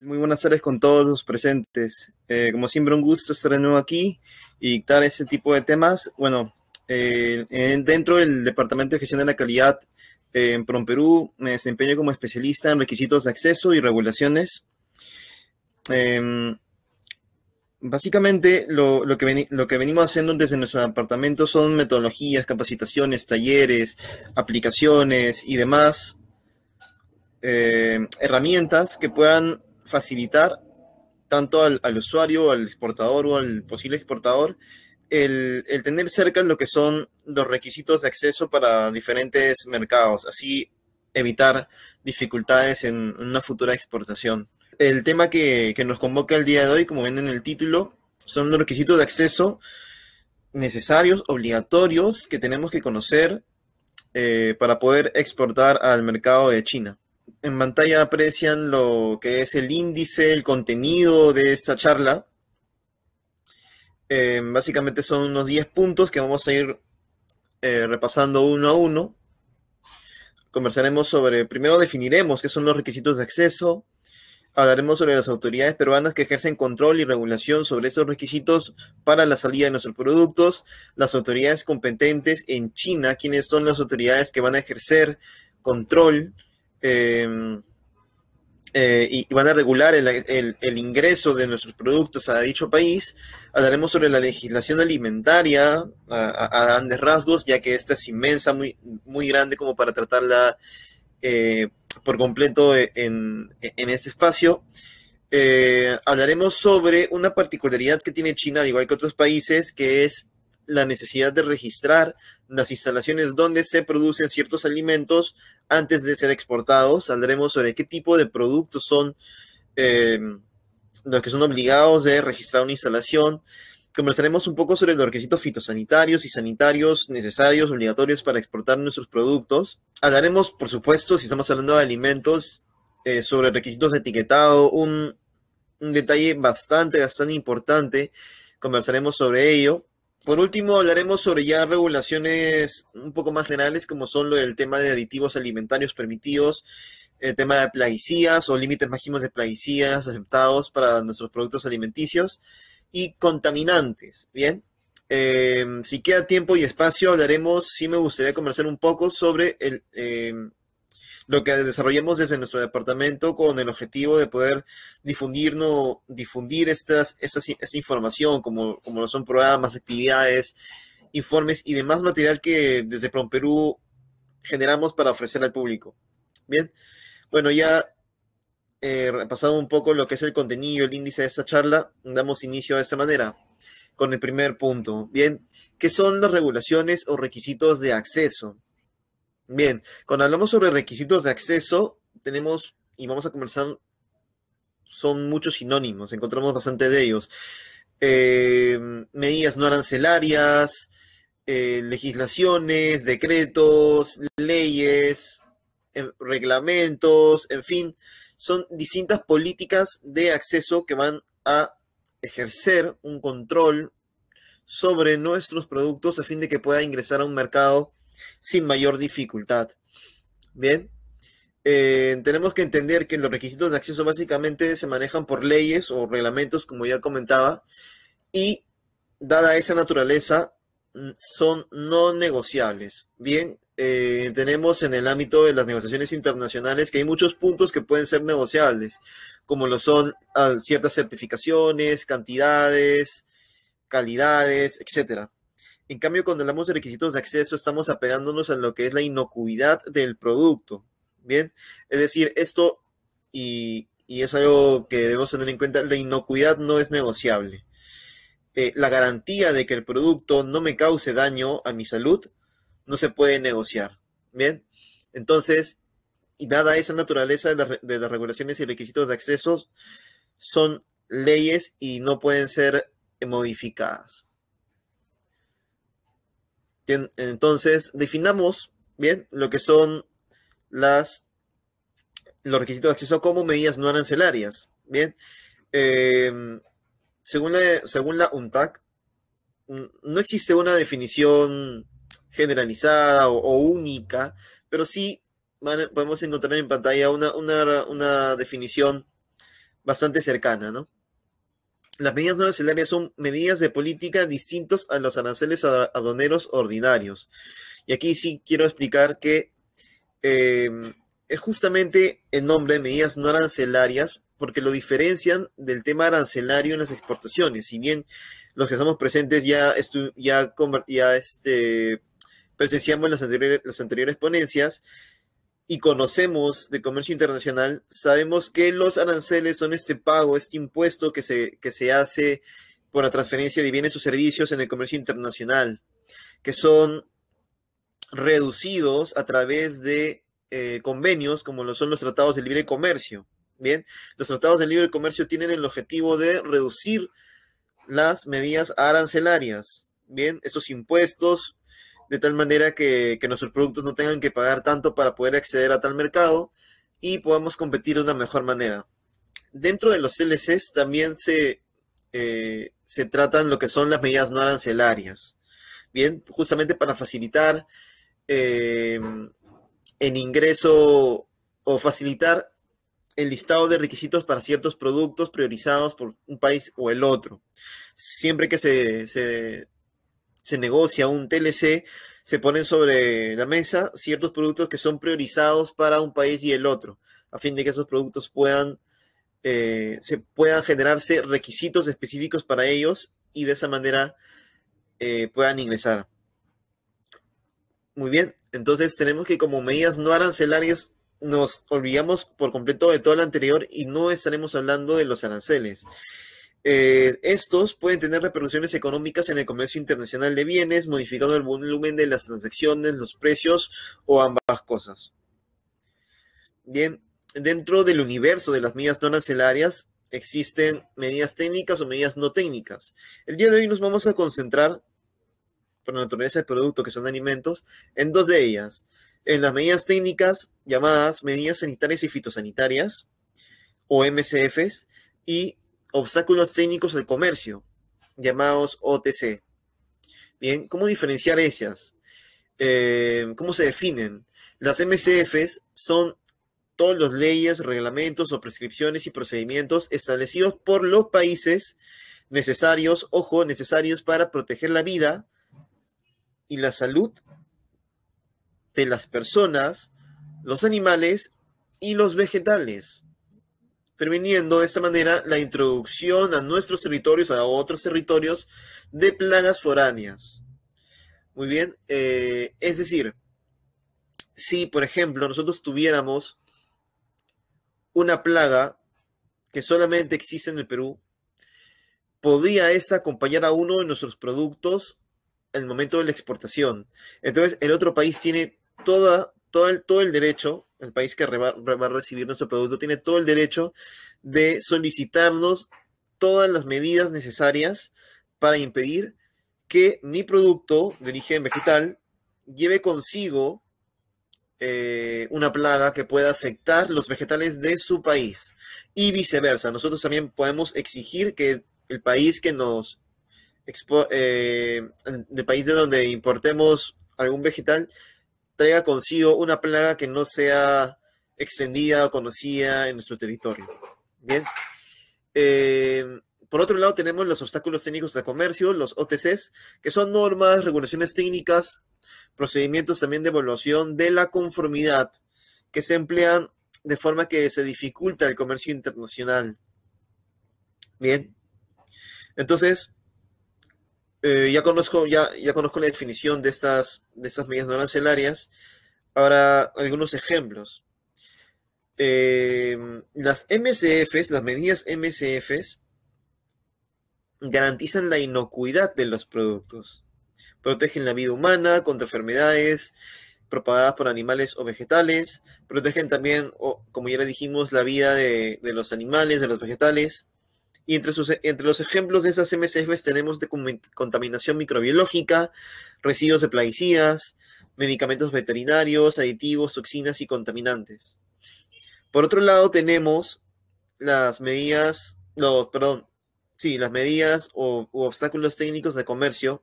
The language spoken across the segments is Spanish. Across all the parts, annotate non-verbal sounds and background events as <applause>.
Muy buenas tardes con todos los presentes. Eh, como siempre, un gusto estar de nuevo aquí y dictar ese tipo de temas. Bueno, eh, dentro del Departamento de Gestión de la Calidad eh, en PROMPERÚ me desempeño como especialista en requisitos de acceso y regulaciones. Em, básicamente, lo, que lo que venimos haciendo desde nuestro departamento son metodologías, capacitaciones, talleres, aplicaciones y demás herramientas que puedan facilitar tanto al, usuario, al exportador o al posible exportador, el, tener cerca lo que son los requisitos de acceso para diferentes mercados, así evitar dificultades en una futura exportación. El tema que, nos convoca el día de hoy, como ven en el título, son los requisitos de acceso necesarios, obligatorios, que tenemos que conocer eh, para poder exportar al mercado de China en pantalla aprecian lo que es el índice, el contenido de esta charla. Eh, básicamente son unos 10 puntos que vamos a ir eh, repasando uno a uno. Conversaremos sobre, primero definiremos qué son los requisitos de acceso, hablaremos sobre las autoridades peruanas que ejercen control y regulación sobre estos requisitos para la salida de nuestros productos, las autoridades competentes en China, quiénes son las autoridades que van a ejercer control Em, eh, y, van a regular el, ingreso de nuestros productos a dicho país. Hablaremos sobre la legislación alimentaria a, grandes rasgos, ya que esta es inmensa, muy, muy grande como para tratarla eh, por completo en, en ese espacio. Eh, hablaremos sobre una particularidad que tiene China, al igual que otros países, que es la necesidad de registrar las instalaciones donde se producen ciertos alimentos antes de ser exportados. Hablaremos sobre qué tipo de productos son eh, los que son obligados de registrar una instalación. Conversaremos un poco sobre los requisitos fitosanitarios y sanitarios necesarios, obligatorios para exportar nuestros productos. Hablaremos, por supuesto, si estamos hablando de alimentos, eh, sobre requisitos de etiquetado, un, un detalle bastante, bastante importante. Conversaremos sobre ello. Por último, hablaremos sobre ya regulaciones un poco más generales, como son lo del tema de aditivos alimentarios permitidos, el tema de plaguicidas o límites máximos de plaguicidas aceptados para nuestros productos alimenticios y contaminantes. Bien, em, si queda tiempo y espacio, hablaremos, sí me gustaría conversar un poco sobre el, em, lo que desarrollamos desde nuestro departamento con el objetivo de poder difundir, difundir estas, esta información, como, como lo son programas, actividades, informes y demás material que desde Perú generamos para ofrecer al público. Bien, bueno, ya eh, repasado un poco lo que es el contenido, el índice de esta charla, damos inicio de esta manera con el primer punto. Bien, ¿qué son las regulaciones o requisitos de acceso? Bien, cuando hablamos sobre requisitos de acceso, tenemos, y vamos a conversar, son muchos sinónimos, encontramos bastante de ellos. Eh, medidas no arancelarias, eh, legislaciones, decretos, leyes, eh, reglamentos, en fin, son distintas políticas de acceso que van a ejercer un control sobre nuestros productos a fin de que pueda ingresar a un mercado sin mayor dificultad. Bien, eh, tenemos que entender que los requisitos de acceso básicamente se manejan por leyes o reglamentos, como ya comentaba, y dada esa naturaleza, mm, son no negociables. Bien, eh, tenemos en el ámbito de las negociaciones internacionales que hay muchos puntos que pueden ser negociables, como lo son ah, ciertas certificaciones, cantidades, calidades, etcétera. En cambio, cuando hablamos de requisitos de acceso, estamos apegándonos a lo que es la inocuidad del producto. Bien, es decir, esto, y, es algo que debemos tener en cuenta, la inocuidad no es negociable. Eh, la garantía de que el producto no me cause daño a mi salud no se puede negociar. Bien, entonces, y dada esa naturaleza de, de las regulaciones y requisitos de acceso, son leyes y no pueden ser modificadas. Entonces, definamos bien lo que son las, los requisitos de acceso como medidas no arancelarias. Bien, em, según, la, según la UNTAC, no existe una definición generalizada o, única, pero sí podemos encontrar en pantalla una, una definición bastante cercana, ¿no? Las medidas no arancelarias son medidas de política distintos a los aranceles aduaneros ordinarios. Y aquí sí quiero explicar que em, es justamente el nombre de medidas no arancelarias porque lo diferencian del tema arancelario en las exportaciones. Si bien los que estamos presentes ya, ya, ya este, presenciamos las anteriores, las anteriores ponencias y conocemos de comercio internacional, sabemos que los aranceles son este pago, este impuesto que se, que se hace por la transferencia de bienes o servicios en el comercio internacional, que son reducidos a través de eh, convenios como lo son los tratados de libre comercio. Bien, los tratados de libre comercio tienen el objetivo de reducir las medidas arancelarias. Bien, esos impuestos de tal manera que, nuestros productos no tengan que pagar tanto para poder acceder a tal mercado y podamos competir de una mejor manera. Dentro de los CLCs también se, eh, se tratan lo que son las medidas no arancelarias. Bien, justamente para facilitar eh, el ingreso o facilitar el listado de requisitos para ciertos productos priorizados por un país o el otro. Siempre que se negocia un TLC, se ponen sobre la mesa ciertos productos que son priorizados para un país y el otro, a fin de que esos productos puedan, eh, se puedan generarse requisitos específicos para ellos y de esa manera eh, puedan ingresar. Muy bien, entonces tenemos que como medidas no arancelarias nos olvidamos por completo de todo lo anterior y no estaremos hablando de los aranceles. Eh, estos pueden tener repercusiones económicas en el comercio internacional de bienes, modificando el volumen de las transacciones, los precios o ambas cosas. Bien, dentro del universo de las medidas no arancelarias existen medidas técnicas o medidas no técnicas. El día de hoy nos vamos a concentrar, por la naturaleza del producto, que son alimentos, en dos de ellas. En las medidas técnicas llamadas medidas sanitarias y fitosanitarias, o MCFs, y obstáculos técnicos del comercio, llamados OTC. Bien, ¿cómo diferenciar ellas? Eh, ¿Cómo se definen? Las MCFs son todas las leyes, reglamentos o prescripciones y procedimientos establecidos por los países necesarios, ojo, necesarios para proteger la vida y la salud de las personas, los animales y los vegetales previniendo de esta manera la introducción a nuestros territorios, a otros territorios, de plagas foráneas. Muy bien, eh, es decir, si por ejemplo nosotros tuviéramos una plaga que solamente existe en el Perú, podría esta acompañar a uno de nuestros productos en el momento de la exportación. Entonces, el otro país tiene toda, todo, el, todo el derecho el país que va, a recibir nuestro producto tiene todo el derecho de solicitarnos todas las medidas necesarias para impedir que mi producto de origen vegetal lleve consigo eh, una plaga que pueda afectar los vegetales de su país y viceversa. Nosotros también podemos exigir que el país que nos eh, el país de donde importemos algún vegetal traiga consigo una plaga que no sea extendida o conocida en nuestro territorio. Bien. Eh, por otro lado, tenemos los obstáculos técnicos de comercio, los OTCs, que son normas, regulaciones técnicas, procedimientos también de evaluación de la conformidad, que se emplean de forma que se dificulta el comercio internacional. Bien. Entonces, eh, ya, conozco, ya, ya conozco la definición de estas, de estas medidas no arancelarias. Ahora, algunos ejemplos. Em, las MCFs, las medidas MCFs, garantizan la inocuidad de los productos. Protegen la vida humana contra enfermedades propagadas por animales o vegetales. Protegen también, como ya le dijimos, la vida de, de los animales, de los vegetales y entre, los ejemplos de esas MCFs tenemos contaminación microbiológica, residuos de plaguicidas, medicamentos veterinarios, aditivos, toxinas y contaminantes. Por otro lado, tenemos las medidas, no, perdón, sí, las medidas o obstáculos técnicos de comercio,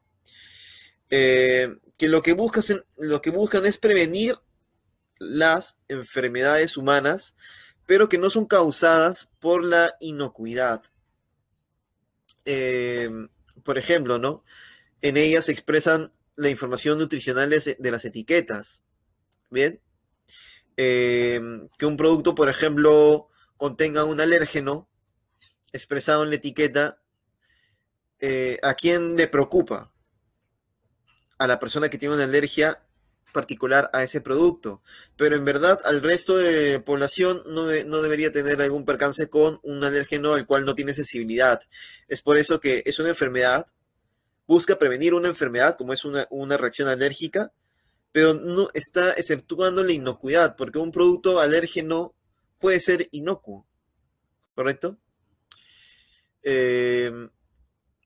eh, que, lo que buscan es prevenir las enfermedades humanas pero que no son causadas por la inocuidad. Eh, por ejemplo, ¿no? En ellas se expresan la información nutricional de, las etiquetas. Bien. Eh, que un producto, por ejemplo, contenga un alérgeno expresado en la etiqueta, eh, ¿a quién le preocupa? A la persona que tiene una alergia particular a ese producto. Pero en verdad al resto de población no, no, debería tener algún percance con un alérgeno al cual no tiene sensibilidad. Es por eso que es una enfermedad, busca prevenir una enfermedad como es una, una reacción alérgica, pero no está exceptuando la inocuidad, porque un producto alérgeno puede ser inocuo, ¿correcto? Eh,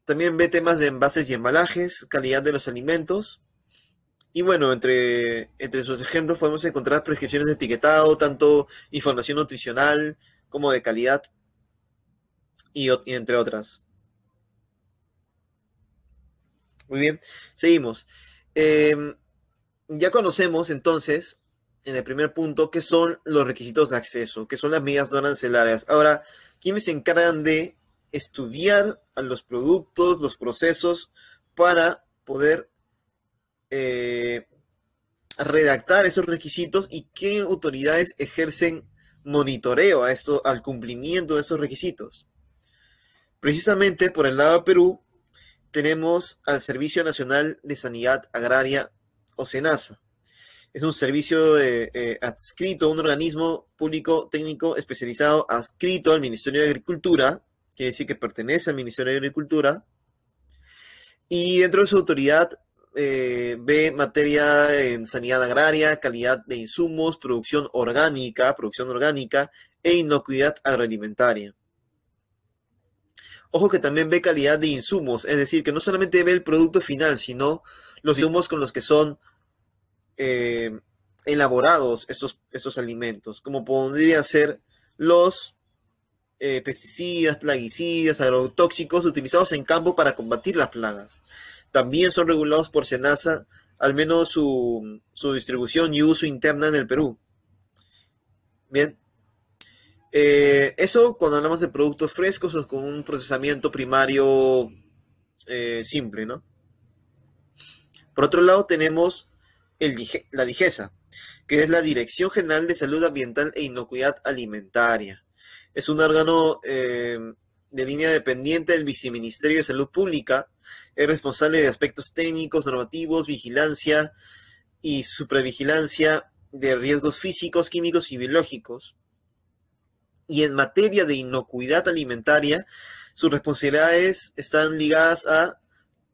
también ve temas de envases y embalajes, calidad de los alimentos. Y bueno, entre, entre sus ejemplos podemos encontrar prescripciones de etiquetado, tanto información nutricional como de calidad, y, entre otras. Muy bien, seguimos. Eh, ya conocemos entonces, en el primer punto, qué son los requisitos de acceso, qué son las medidas no arancelarias. Ahora, ¿quiénes se encargan de estudiar a los productos, los procesos, para poder eh, redactar esos requisitos y qué autoridades ejercen monitoreo a esto, al cumplimiento de esos requisitos. Precisamente por el lado de Perú, tenemos al Servicio Nacional de Sanidad Agraria o SENASA. Es un servicio eh, eh, adscrito a un organismo público técnico especializado adscrito al Ministerio de Agricultura, quiere decir que pertenece al Ministerio de Agricultura, y dentro de su autoridad eh, ve materia en sanidad agraria, calidad de insumos, producción orgánica, producción orgánica e inocuidad agroalimentaria. Ojo que también ve calidad de insumos, es decir, que no solamente ve el producto final, sino los insumos con los que son eh, elaborados estos, estos alimentos, como podrían ser los eh, pesticidas, plaguicidas, agrotóxicos utilizados en campo para combatir las plagas. También son regulados por SENASA, al menos su, su distribución y uso interna en el Perú. Bien. Eh, eso cuando hablamos de productos frescos o con un procesamiento primario simple, ¿no? Por otro lado, tenemos la DIGESA, que es la Dirección General de Salud Ambiental e Inocuidad Alimentaria. Es un órgano eh, de línea dependiente del Viceministerio de Salud Pública. Es responsable de aspectos técnicos, normativos, vigilancia y supervigilancia de riesgos físicos, químicos y biológicos. Y en materia de inocuidad alimentaria, sus responsabilidades están ligadas a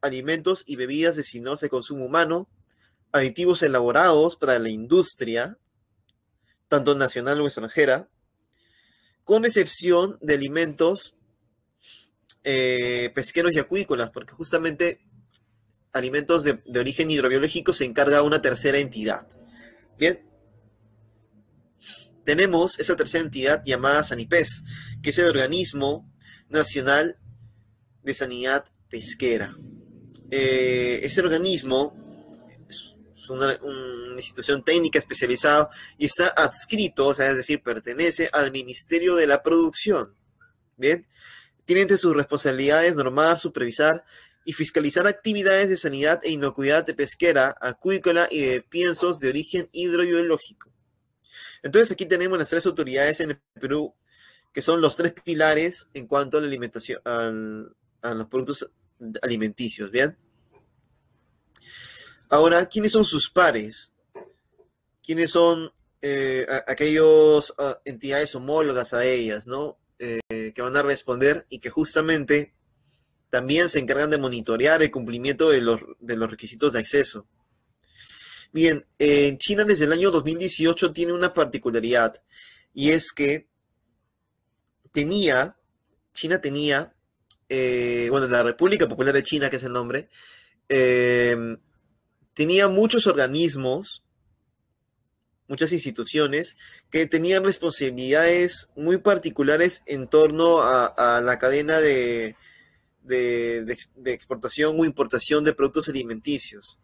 alimentos y bebidas destinados al consumo humano, aditivos elaborados para la industria, tanto nacional o extranjera, con excepción de alimentos eh, pesqueros y acuícolas, porque justamente alimentos de, origen hidrobiológico se encarga una tercera entidad. Bien. Tenemos esa tercera entidad llamada Sanipes, que es el organismo nacional de sanidad pesquera. Eh, ese organismo una, institución técnica especializada y está adscrito, o sea, es decir, pertenece al Ministerio de la Producción. Bien, tiene entre sus responsabilidades normar, supervisar y fiscalizar actividades de sanidad e inocuidad de pesquera, acuícola y de piensos de origen hidrobiológico. Entonces aquí tenemos las tres autoridades en el Perú, que son los tres pilares en cuanto a la alimentación, a los productos alimenticios, ¿bien? Ahora, ¿quiénes son sus pares? ¿Quiénes son eh, aquellas ah, entidades homólogas a ellas, ¿no? Eh, que van a responder y que justamente también se encargan de monitorear el cumplimiento de los, de los requisitos de acceso. Bien, en China desde el año 2018 tiene una particularidad y es que tenía, China tenía, eh, bueno, la República Popular de China, que es el nombre, eh, tenía muchos organismos, muchas instituciones que tenían responsabilidades muy particulares en torno a, la cadena de, de, exportación o importación de productos alimenticios.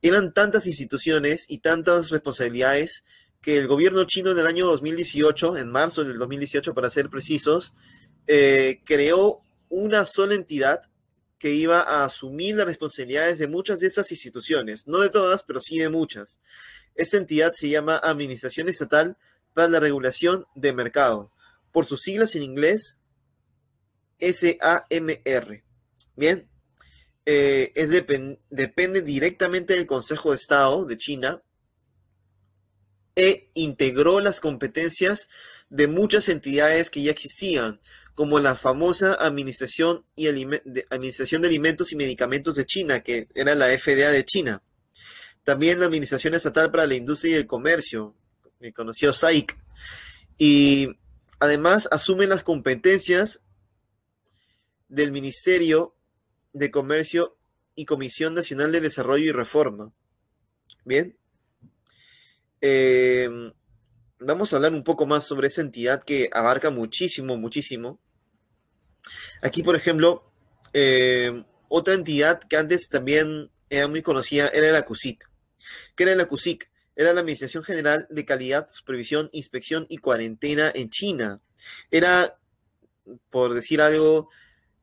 Eran tantas instituciones y tantas responsabilidades que el gobierno chino en el año 2018, en marzo del 2018 para ser precisos, eh, creó una sola entidad que iba a asumir las responsabilidades de muchas de estas instituciones, no de todas, pero sí de muchas. Esta entidad se llama Administración Estatal para la Regulación de Mercado, por sus siglas en inglés, SAMR. Bien, eh, es depende directamente del Consejo de Estado de China e integró las competencias de muchas entidades que ya existían, como la famosa Administración, de Alimentos y Medicamentos de China, que era la FDA de China. También la Administración Estatal para la Industria y el Comercio, el conocido SAIC. Y además asume las competencias del Ministerio de Comercio y Comisión Nacional de Desarrollo y Reforma. Bien. Em, vamos a hablar un poco más sobre esa entidad que abarca muchísimo, muchísimo. Aquí, por ejemplo, em, otra entidad que antes también era muy conocida era la CUSIC. ¿Qué era la CUSIC? Era la Administración General de Calidad, Supervisión, Inspección y Cuarentena en China. Era, por decir algo,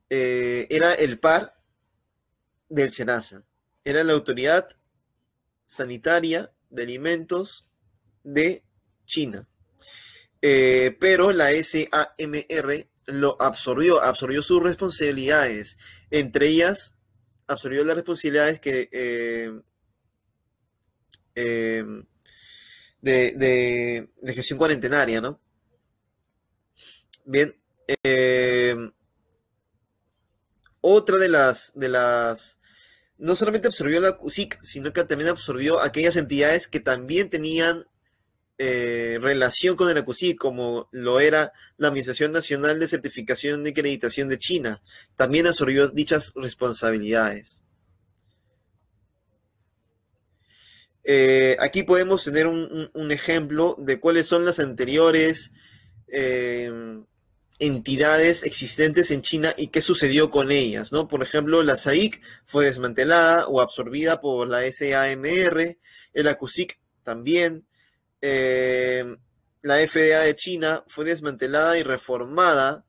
eh, era el par del SENASA. Era la Autoridad Sanitaria de Alimentos de China. Eh, pero la SAMR lo absorbió, absorbió sus responsabilidades. Entre ellas, absorbió las responsabilidades que eh, eh, de, gestión cuarentenaria, ¿no? Bien. otra de las, de las no solamente absorbió la CUSIC, sino que también absorbió aquellas entidades que también tenían eh, relación con el CUSIC, como lo era la Administración Nacional de Certificación y Acreditación de China. También absorbió dichas responsabilidades. Eh, aquí podemos tener un, ejemplo de cuáles son las anteriores eh, entidades existentes en China y qué sucedió con ellas, ¿no? Por ejemplo, la SAIC fue desmantelada o absorbida por la SAMR, el ACUSIC también, eh, la FDA de China fue desmantelada y reformada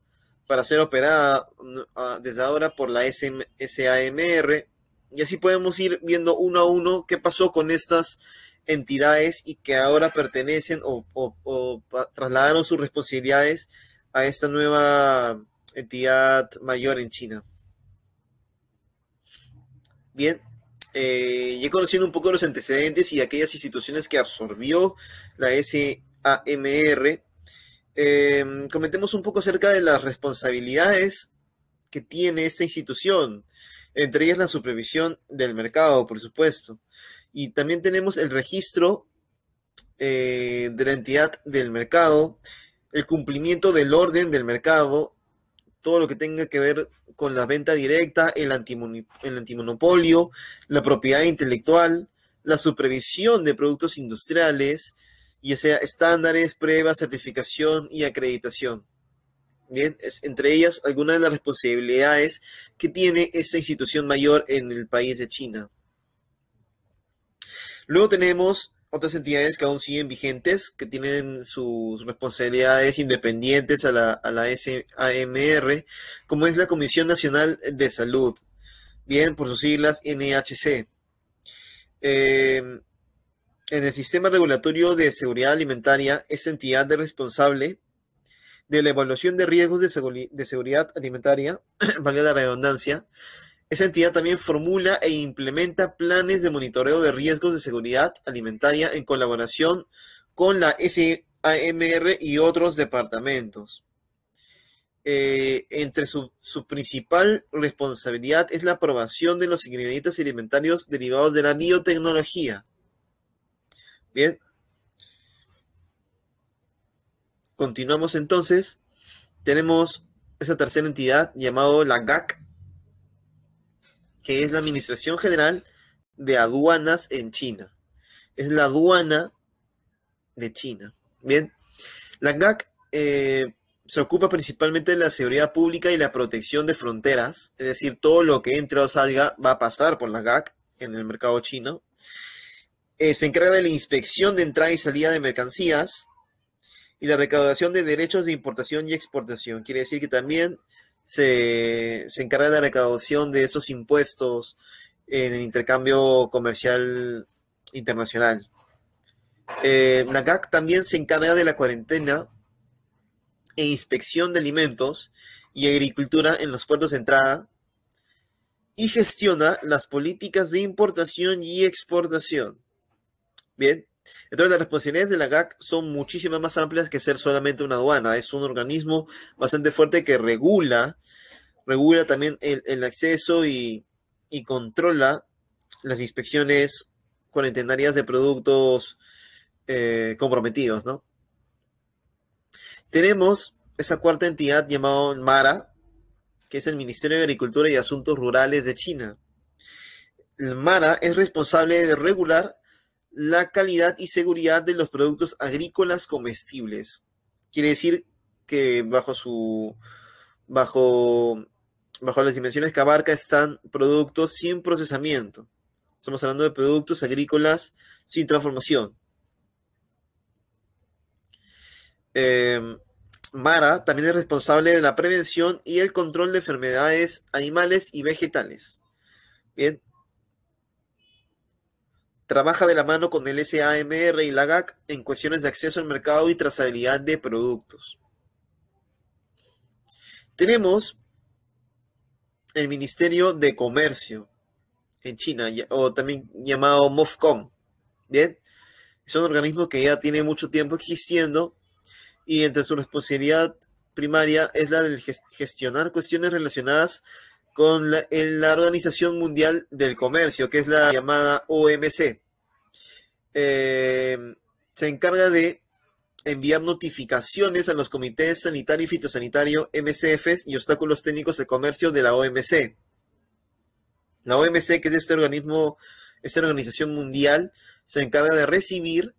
para ser operada uh, desde ahora por la SAMR, y así podemos ir viendo uno a uno qué pasó con estas entidades y que ahora pertenecen o trasladaron sus responsabilidades a esta nueva entidad mayor en China. Bien, eh, ya conociendo un poco los antecedentes y aquellas instituciones que absorbió la SAMR, eh, comentemos un poco acerca de las responsabilidades que tiene esta institución, entre ellas la supervisión del mercado, por supuesto. Y también tenemos el registro eh, de la entidad del mercado, el cumplimiento del orden del mercado, todo lo que tenga que ver con la venta directa, el, antimonopolio, la propiedad intelectual, la supervisión de productos industriales, y sea estándares, pruebas, certificación y acreditación. Bien, entre ellas algunas de las responsabilidades que tiene esta institución mayor en el país de China. Luego tenemos otras entidades que aún siguen vigentes, que tienen sus responsabilidades independientes a la, a la SAMR, como es la Comisión Nacional de Salud, bien, por sus siglas NHC. Em, en el sistema regulatorio de seguridad alimentaria, esta entidad es responsable de la evaluación de riesgos de, seguridad alimentaria, <clears throat> valga la redundancia, esa entidad también formula e implementa planes de monitoreo de riesgos de seguridad alimentaria en colaboración con la SAMR y otros departamentos. Eh, entre su, principal responsabilidad es la aprobación de los ingredientes alimentarios derivados de la biotecnología. Bien. Continuamos entonces. Tenemos esa tercera entidad llamada la GAC, que es la Administración General de Aduanas en China. Es la aduana de China. Bien, la GAC eh, se ocupa principalmente de la seguridad pública y la protección de fronteras, es decir, todo lo que entre o salga va a pasar por la GAC en el mercado chino. Eh, se encarga de la inspección de entrada y salida de mercancías y la recaudación de derechos de importación y exportación. Quiere decir que también se, encarga de la recaudación de esos impuestos en el intercambio comercial internacional. Eh, NAGAC también se encarga de la cuarentena e inspección de alimentos y agricultura en los puertos de entrada y gestiona las políticas de importación y exportación. Bien, entonces las responsabilidades de la GAC son muchísimas más amplias que ser solamente una aduana. Es un organismo bastante fuerte que regula, regula también el, acceso y, controla las inspecciones cuarentenarias de productos eh, comprometidos, ¿no? Tenemos esa cuarta entidad llamada MARA, que es el Ministerio de Agricultura y Asuntos Rurales de China. El MARA es responsable de regular la calidad y seguridad de los productos agrícolas comestibles. Quiere decir que bajo su bajo bajo las dimensiones que abarca están productos sin procesamiento. Estamos hablando de productos agrícolas sin transformación. Eh, Mara también es responsable de la prevención y el control de enfermedades animales y vegetales. Bien. Trabaja de la mano con el SAMR y la GAC en cuestiones de acceso al mercado y trazabilidad de productos. Tenemos el Ministerio de Comercio en China, o también llamado MOFCOM. Bien. Es un organismo que ya tiene mucho tiempo existiendo y entre su responsabilidad primaria es la de gestionar cuestiones relacionadas con la, Organización Mundial del Comercio, que es la llamada OMC. Eh, se encarga de enviar notificaciones a los comités sanitario y fitosanitario MCFs y obstáculos técnicos de comercio de la OMC. La OMC, que es este organismo, esta organización mundial, se encarga de recibir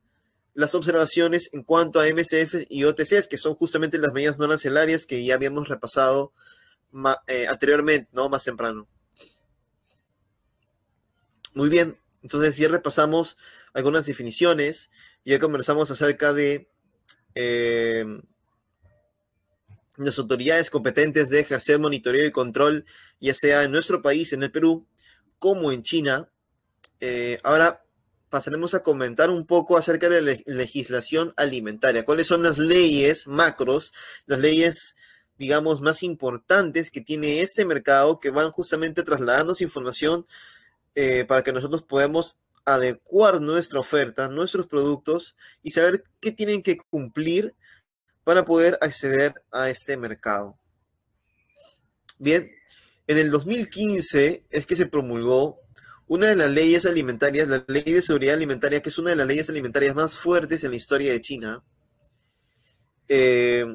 las observaciones en cuanto a MCF y OTCs, que son justamente las medidas no arancelarias que ya habíamos repasado eh, anteriormente, ¿no? Más temprano. Muy bien, entonces ya repasamos algunas definiciones, ya conversamos acerca de eh, las autoridades competentes de ejercer monitoreo y control, ya sea en nuestro país, en el Perú, como en China. Eh, ahora pasaremos a comentar un poco acerca de la legislación alimentaria. ¿Cuáles son las leyes macros, las leyes, digamos, más importantes que tiene este mercado que van justamente trasladando información eh, para que nosotros podamos adecuar nuestra oferta, nuestros productos y saber qué tienen que cumplir para poder acceder a este mercado? Bien, en el 2015 es que se promulgó una de las leyes alimentarias, la ley de seguridad alimentaria, que es una de las leyes alimentarias más fuertes en la historia de China, eh,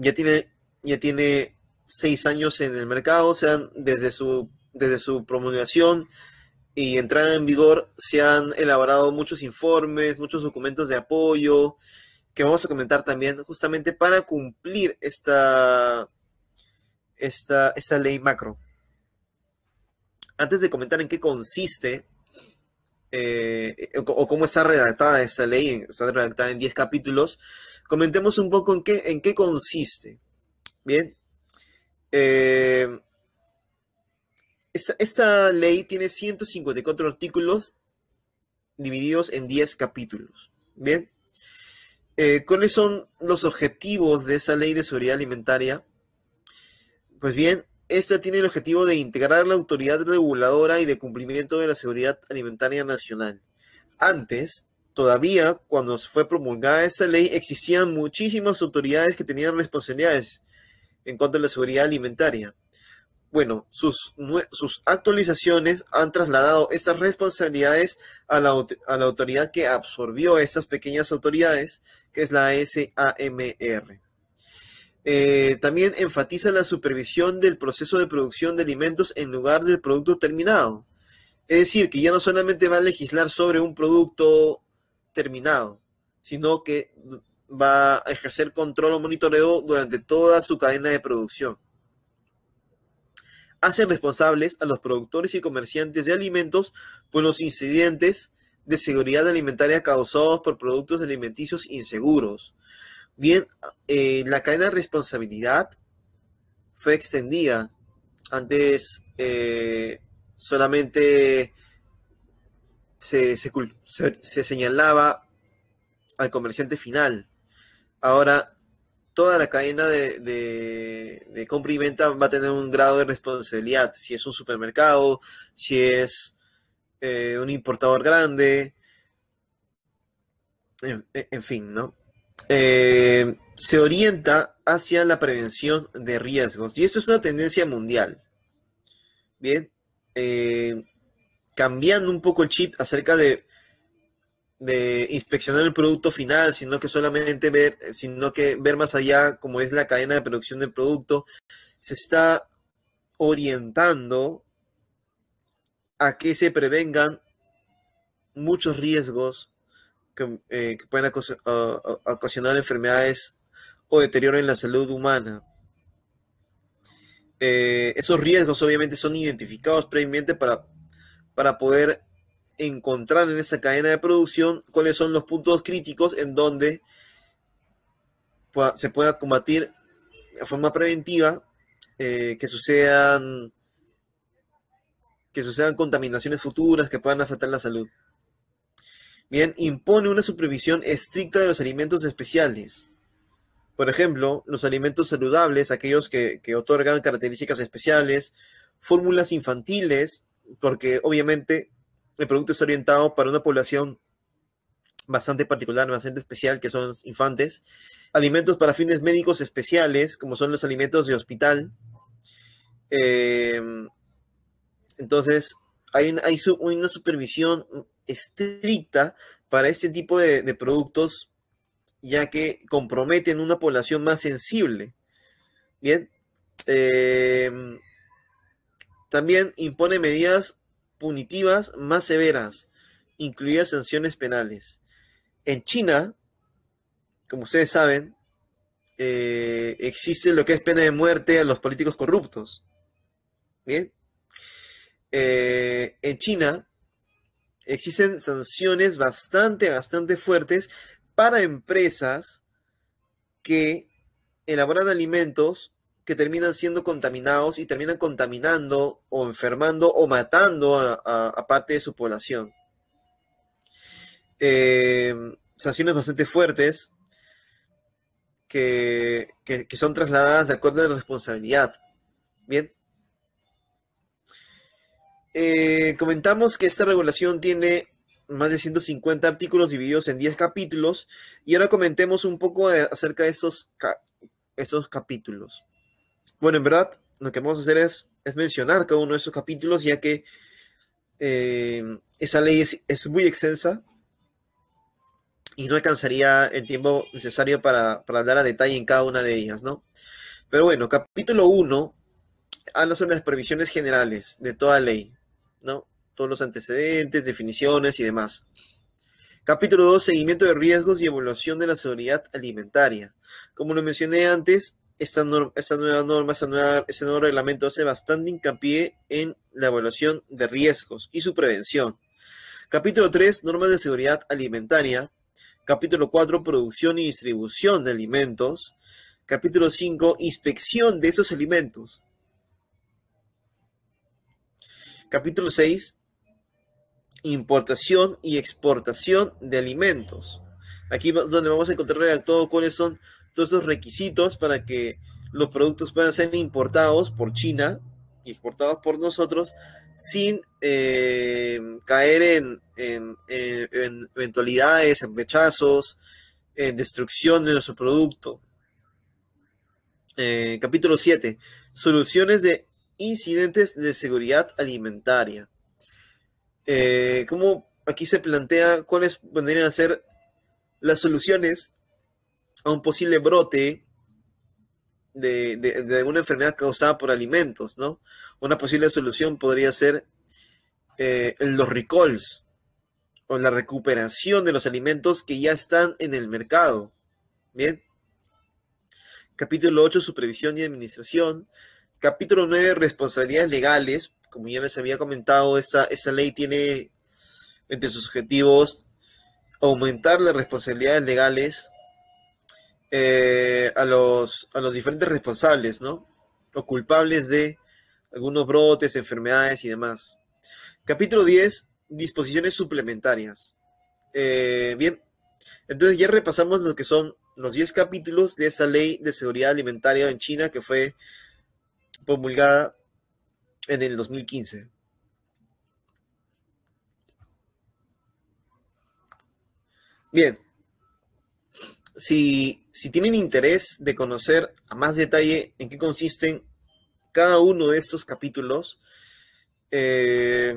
ya, tiene, ya tiene seis años en el mercado, o sea, desde su, desde su promulgación y entrada en vigor se han elaborado muchos informes, muchos documentos de apoyo, que vamos a comentar también justamente para cumplir esta, esta, esta ley macro. Antes de comentar en qué consiste eh, o, cómo está redactada esta ley, está redactada en 10 capítulos, comentemos un poco en qué, en qué consiste. Bien. Eh, esta, ley tiene 154 artículos divididos en 10 capítulos. Bien. Eh, ¿Cuáles son los objetivos de esa ley de seguridad alimentaria? Pues bien, esta tiene el objetivo de integrar la autoridad reguladora y de cumplimiento de la seguridad alimentaria nacional. Antes, todavía, cuando fue promulgada esta ley, existían muchísimas autoridades que tenían responsabilidades en cuanto a la seguridad alimentaria. Bueno, sus, actualizaciones han trasladado estas responsabilidades a la, a la autoridad que absorbió estas pequeñas autoridades, que es la SAMR. Eh, también enfatiza la supervisión del proceso de producción de alimentos en lugar del producto terminado. Es decir, que ya no solamente va a legislar sobre un producto terminado, sino que va a ejercer control o monitoreo durante toda su cadena de producción. Hacen responsables a los productores y comerciantes de alimentos por los incidentes de seguridad alimentaria causados por productos alimenticios inseguros. Bien, eh, la cadena de responsabilidad fue extendida. Antes eh, solamente se, señalaba al comerciante final. Ahora toda la cadena de, compra y venta va a tener un grado de responsabilidad. Si es un supermercado, si es eh, un importador grande, en, fin, ¿no? Eh, se orienta hacia la prevención de riesgos. Y esto es una tendencia mundial. Bien, eh, cambiando un poco el chip acerca de, inspeccionar el producto final, sino que solamente ver, sino que ver más allá como es la cadena de producción del producto, se está orientando a que se prevengan muchos riesgos que, eh, pueden ocasionar enfermedades o deterioro en la salud humana. Eh, esos riesgos obviamente son identificados previamente para, para poder encontrar en esa cadena de producción cuáles son los puntos críticos en donde se pueda combatir de forma preventiva eh, que sucedan que sucedan contaminaciones futuras que puedan afectar la salud. Bien, impone una supervisión estricta de los alimentos especiales. Por ejemplo, los alimentos saludables, aquellos que, otorgan características especiales, fórmulas infantiles, porque obviamente el producto es orientado para una población bastante particular, bastante especial, que son los infantes. Alimentos para fines médicos especiales, como son los alimentos de hospital. Eh, entonces, hay, hay una supervisión estricta para este tipo de, productos, ya que comprometen una población más sensible. Bien. Em, también impone medidas punitivas más severas, incluidas sanciones penales. En China, como ustedes saben, eh, existe lo que es pena de muerte a los políticos corruptos. Bien. Eh, en China, existen sanciones bastante, bastante fuertes para empresas que elaboran alimentos que terminan siendo contaminados y terminan contaminando o enfermando o matando a, parte de su población. Eh, sanciones bastante fuertes que, son trasladadas de acuerdo a la responsabilidad. Bien. Eh, comentamos que esta regulación tiene más de 150 artículos divididos en 10 capítulos y ahora comentemos un poco acerca de estos, capítulos. Bueno, en verdad, lo que vamos a hacer es, mencionar cada uno de esos capítulos ya que eh, esa ley es, muy extensa y no alcanzaría el tiempo necesario para, para hablar a detalle en cada una de ellas, ¿no? Pero bueno, capítulo 1 habla sobre las previsiones generales de toda ley. ¿no? Todos los antecedentes, definiciones y demás. Capítulo 2, seguimiento de riesgos y evaluación de la seguridad alimentaria. Como lo mencioné antes, esta, esta nueva norma, nueva, este nuevo reglamento hace bastante hincapié en la evaluación de riesgos y su prevención. Capítulo 3, normas de seguridad alimentaria. Capítulo 4, producción y distribución de alimentos. Capítulo 5, inspección de esos alimentos. Capítulo 6. Importación y exportación de alimentos. Aquí donde vamos a encontrar todo cuáles son todos esos requisitos para que los productos puedan ser importados por China y exportados por nosotros sin eh, caer en, eventualidades, en rechazos, en destrucción de nuestro producto. Eh, capítulo 7. Soluciones de incidentes de seguridad alimentaria. Eh, ¿Cómo aquí se plantea cuáles vendrían a ser las soluciones a un posible brote de, una enfermedad causada por alimentos, ¿no? Una posible solución podría ser eh, los recalls o la recuperación de los alimentos que ya están en el mercado. Bien. Capítulo 8, supervisión y administración. Capítulo 9, responsabilidades legales. Como ya les había comentado, esta, ley tiene entre sus objetivos aumentar las responsabilidades legales eh, a, los, a los diferentes responsables, ¿no? O culpables de algunos brotes, enfermedades y demás. Capítulo 10, disposiciones suplementarias. Eh, bien, entonces ya repasamos lo que son los 10 capítulos de esa ley de seguridad alimentaria en China que fue promulgada en el 2015. Bien, si, tienen interés de conocer a más detalle en qué consisten cada uno de estos capítulos, eh,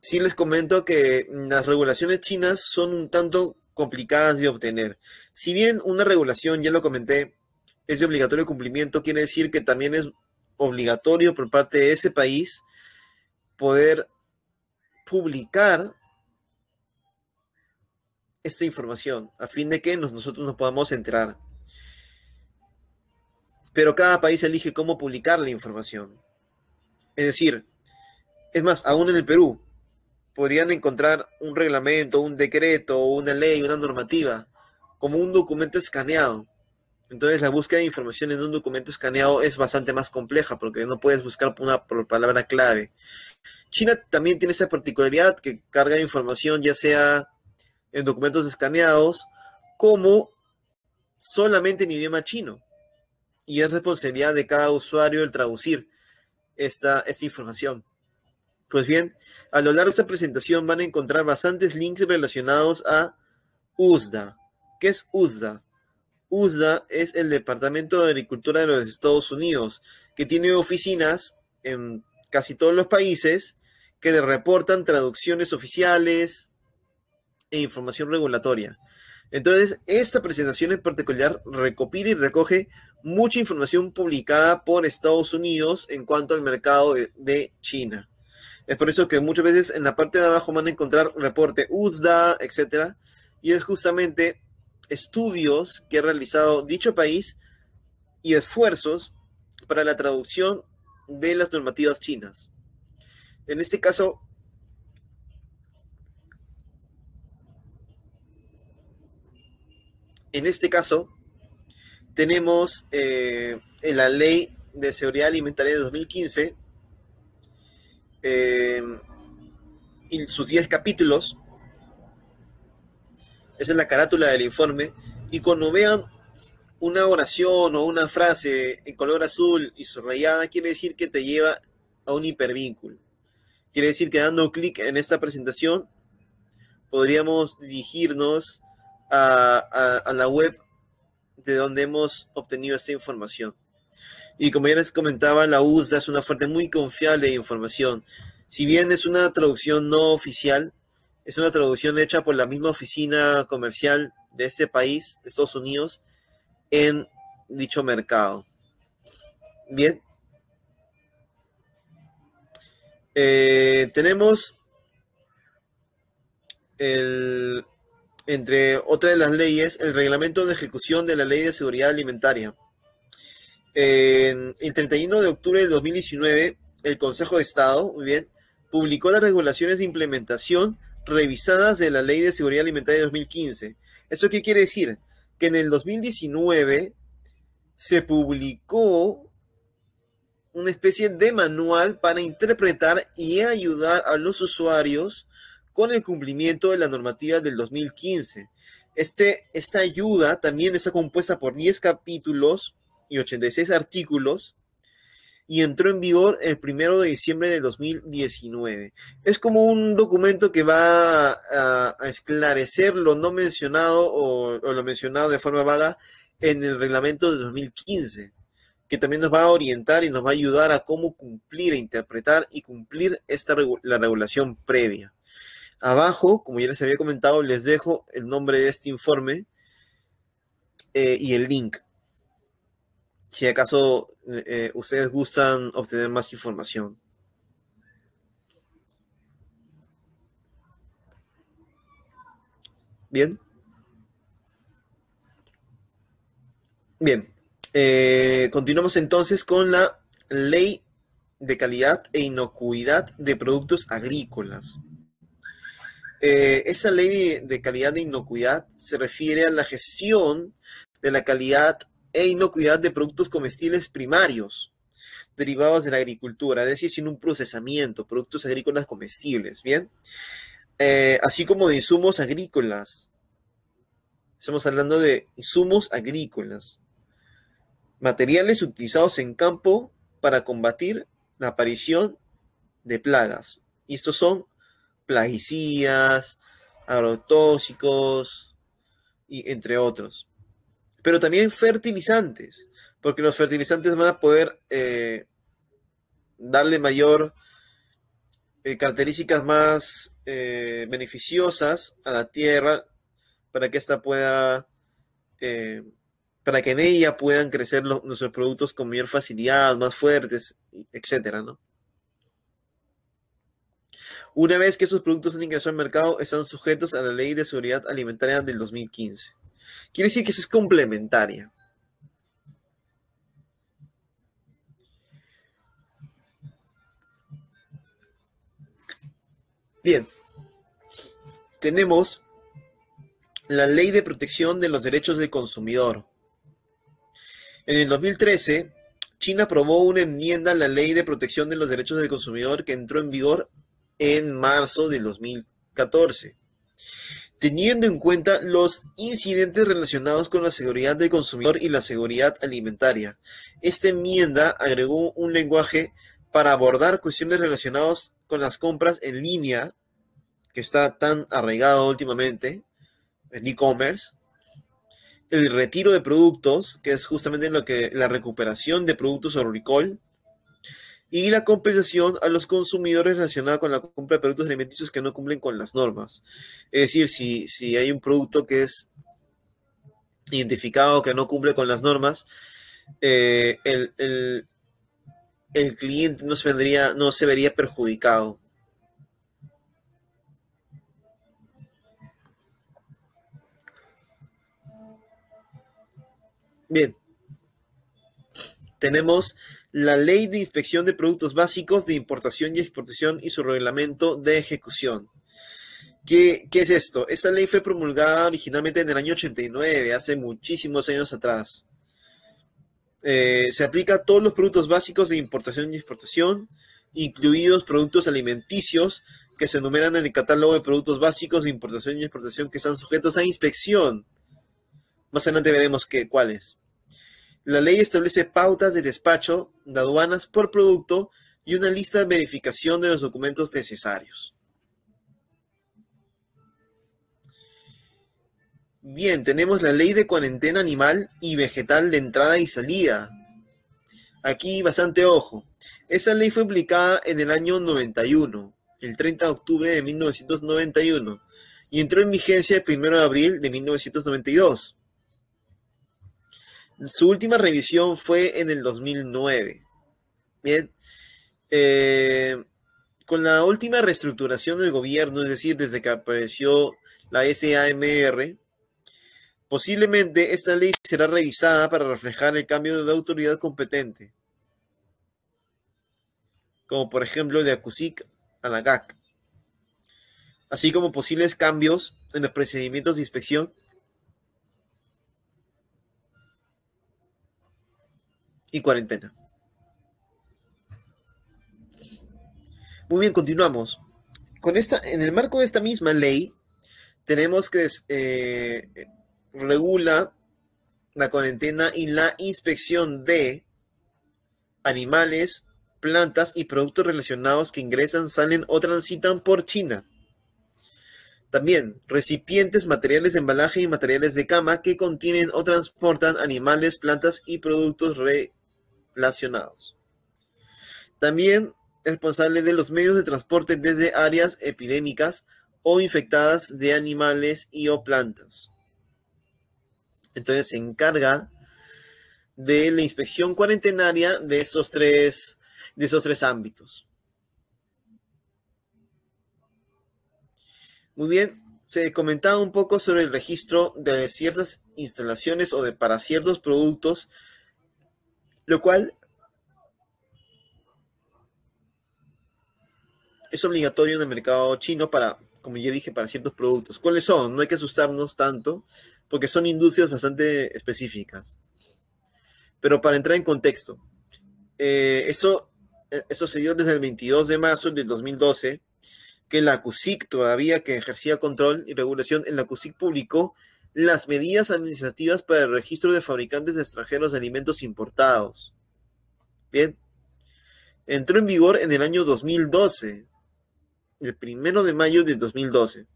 sí les comento que las regulaciones chinas son un tanto complicadas de obtener. Si bien una regulación, ya lo comenté, es de obligatorio cumplimiento, quiere decir que también es obligatorio por parte de ese país poder publicar esta información a fin de que nosotros nos podamos enterar. Pero cada país elige cómo publicar la información. Es decir, es más, aún en el Perú, podrían encontrar un reglamento, un decreto, una ley, una normativa, como un documento escaneado. Entonces la búsqueda de información en un documento escaneado es bastante más compleja porque no puedes buscar una palabra clave. China también tiene esa particularidad que carga información ya sea en documentos escaneados como solamente en idioma chino. Y es responsabilidad de cada usuario el traducir esta, esta información. Pues bien, a lo largo de esta presentación van a encontrar bastantes links relacionados a USDA. ¿Qué es USDA? USDA es el Departamento de Agricultura de los Estados Unidos, que tiene oficinas en casi todos los países que reportan traducciones oficiales, e información regulatoria. Entonces, esta presentación en particular recopila y recoge mucha información publicada por Estados Unidos en cuanto al mercado de, China. Es por eso que muchas veces en la parte de abajo van a encontrar reporte USDA, etcétera, y es justamente estudios que ha realizado dicho país y esfuerzos para la traducción de las normativas chinas. En este caso, En este caso, tenemos eh, en la Ley de Seguridad Alimentaria de 2015 eh, y sus 10 capítulos. Esa es la carátula del informe. Y cuando vean una oración o una frase en color azul y subrayada, quiere decir que te lleva a un hipervínculo. Quiere decir que dando clic en esta presentación podríamos dirigirnos a, la web de donde hemos obtenido esta información. Y como ya les comentaba, la USDA es una fuente muy confiable de información. Si bien es una traducción no oficial, es una traducción hecha por la misma oficina comercial de este país, de Estados Unidos, en dicho mercado. Bien. Eh, tenemos el, entre otras de las leyes, el reglamento de ejecución de la Ley de Seguridad Alimentaria. En el 31 de octubre de 2019, el Consejo de Estado, muy bien, publicó las regulaciones de implementación revisadas de la Ley de Seguridad Alimentaria de 2015. ¿Esto qué quiere decir? Que en el 2019 se publicó una especie de manual para interpretar y ayudar a los usuarios con el cumplimiento de la normativa del 2015. Este, esta ayuda también está compuesta por 10 capítulos y 86 artículos y entró en vigor el 1 de diciembre de 2019. Es como un documento que va a, esclarecer lo no mencionado o, lo mencionado de forma vaga en el reglamento de 2015, que también nos va a orientar y nos va a ayudar a cómo cumplir, e interpretar y cumplir esta, la regulación previa. Abajo, como ya les había comentado, les dejo el nombre de este informe eh, y el link. Si acaso eh, eh, ustedes gustan obtener más información. Bien. Bien. continuamos entonces con la ley de calidad e inocuidad de productos agrícolas. Eh, esa ley de, calidad de inocuidad se refiere a la gestión de la calidad e inocuidad de productos comestibles primarios derivados de la agricultura, es decir, sin un procesamiento, productos agrícolas comestibles, ¿bien? Eh, así como de insumos agrícolas. Estamos hablando de insumos agrícolas. Materiales utilizados en campo para combatir la aparición de plagas. Y estos son plaguicidas, agrotóxicos, y entre otros. Pero también fertilizantes, porque los fertilizantes van a poder eh, darle mayor eh, características más eh, beneficiosas a la tierra para que ésta pueda, para que en ella puedan crecer nuestros productos con mayor facilidad, más fuertes, etcétera, ¿no? Una vez que esos productos han ingresado al mercado, están sujetos a la Ley de Seguridad Alimentaria del 2015. Quiere decir que eso es complementaria. Bien, tenemos la Ley de Protección de los Derechos del Consumidor. En el 2013, China aprobó una enmienda a la Ley de Protección de los Derechos del Consumidor que entró en vigor en marzo de 2014. Teniendo en cuenta los incidentes relacionados con la seguridad del consumidor y la seguridad alimentaria, esta enmienda agregó un lenguaje para abordar cuestiones relacionadas con las compras en línea, que está tan arraigado últimamente, en e-commerce, el retiro de productos, que es justamente lo que la recuperación de productos o y la compensación a los consumidores relacionada con la compra de productos alimenticios que no cumplen con las normas. Es decir, si, si hay un producto que es identificado que no cumple con las normas, eh, el, el, cliente no se, vendría, no se vería perjudicado. Bien. Tenemos la Ley de Inspección de Productos Básicos de Importación y Exportación y su reglamento de ejecución. ¿Qué, es esto? Esta ley fue promulgada originalmente en el año 89, hace muchísimos años atrás. Eh, se aplica a todos los productos básicos de importación y exportación, incluidos productos alimenticios que se enumeran en el catálogo de productos básicos de importación y exportación que están sujetos a inspección. Más adelante veremos qué, cuáles. La ley establece pautas de despacho de aduanas por producto y una lista de verificación de los documentos necesarios. Bien, tenemos la ley de cuarentena animal y vegetal de entrada y salida. Aquí bastante ojo. Esa ley fue aplicada en el año 91, el 30 de octubre de 1991, y entró en vigencia el 1 de abril de 1992. Su última revisión fue en el 2009. Bien. Eh, con la última reestructuración del gobierno, es decir, desde que apareció la SAMR, posiblemente esta ley será revisada para reflejar el cambio de autoridad competente, como por ejemplo de ACUSIC a la GAC, así como posibles cambios en los procedimientos de inspección y cuarentena. Muy bien, continuamos. Con esta, en el marco de esta misma ley, tenemos que eh, regula la cuarentena y la inspección de animales, plantas y productos relacionados que ingresan, salen o transitan por China. También recipientes, materiales de embalaje y materiales de cama que contienen o transportan animales, plantas y productos re relacionados. También responsable de los medios de transporte desde áreas epidémicas o infectadas de animales y o plantas. Entonces se encarga de la inspección cuarentenaria de estos tres, de esos tres ámbitos. Muy bien, se comentaba un poco sobre el registro de ciertas instalaciones o de para ciertos productos lo cual es obligatorio en el mercado chino para como ya dije, para ciertos productos. ¿Cuáles son? No hay que asustarnos tanto, porque son industrias bastante específicas. Pero para entrar en contexto, eh, eso, eh, eso se dio desde el 22 de marzo del 2012, que la CUSIC, todavía que ejercía control y regulación, en la CUSIC publicó las medidas administrativas para el registro de fabricantes extranjeros de alimentos importados. Bien, entró en vigor en el año 2012, el primero de mayo del 2012.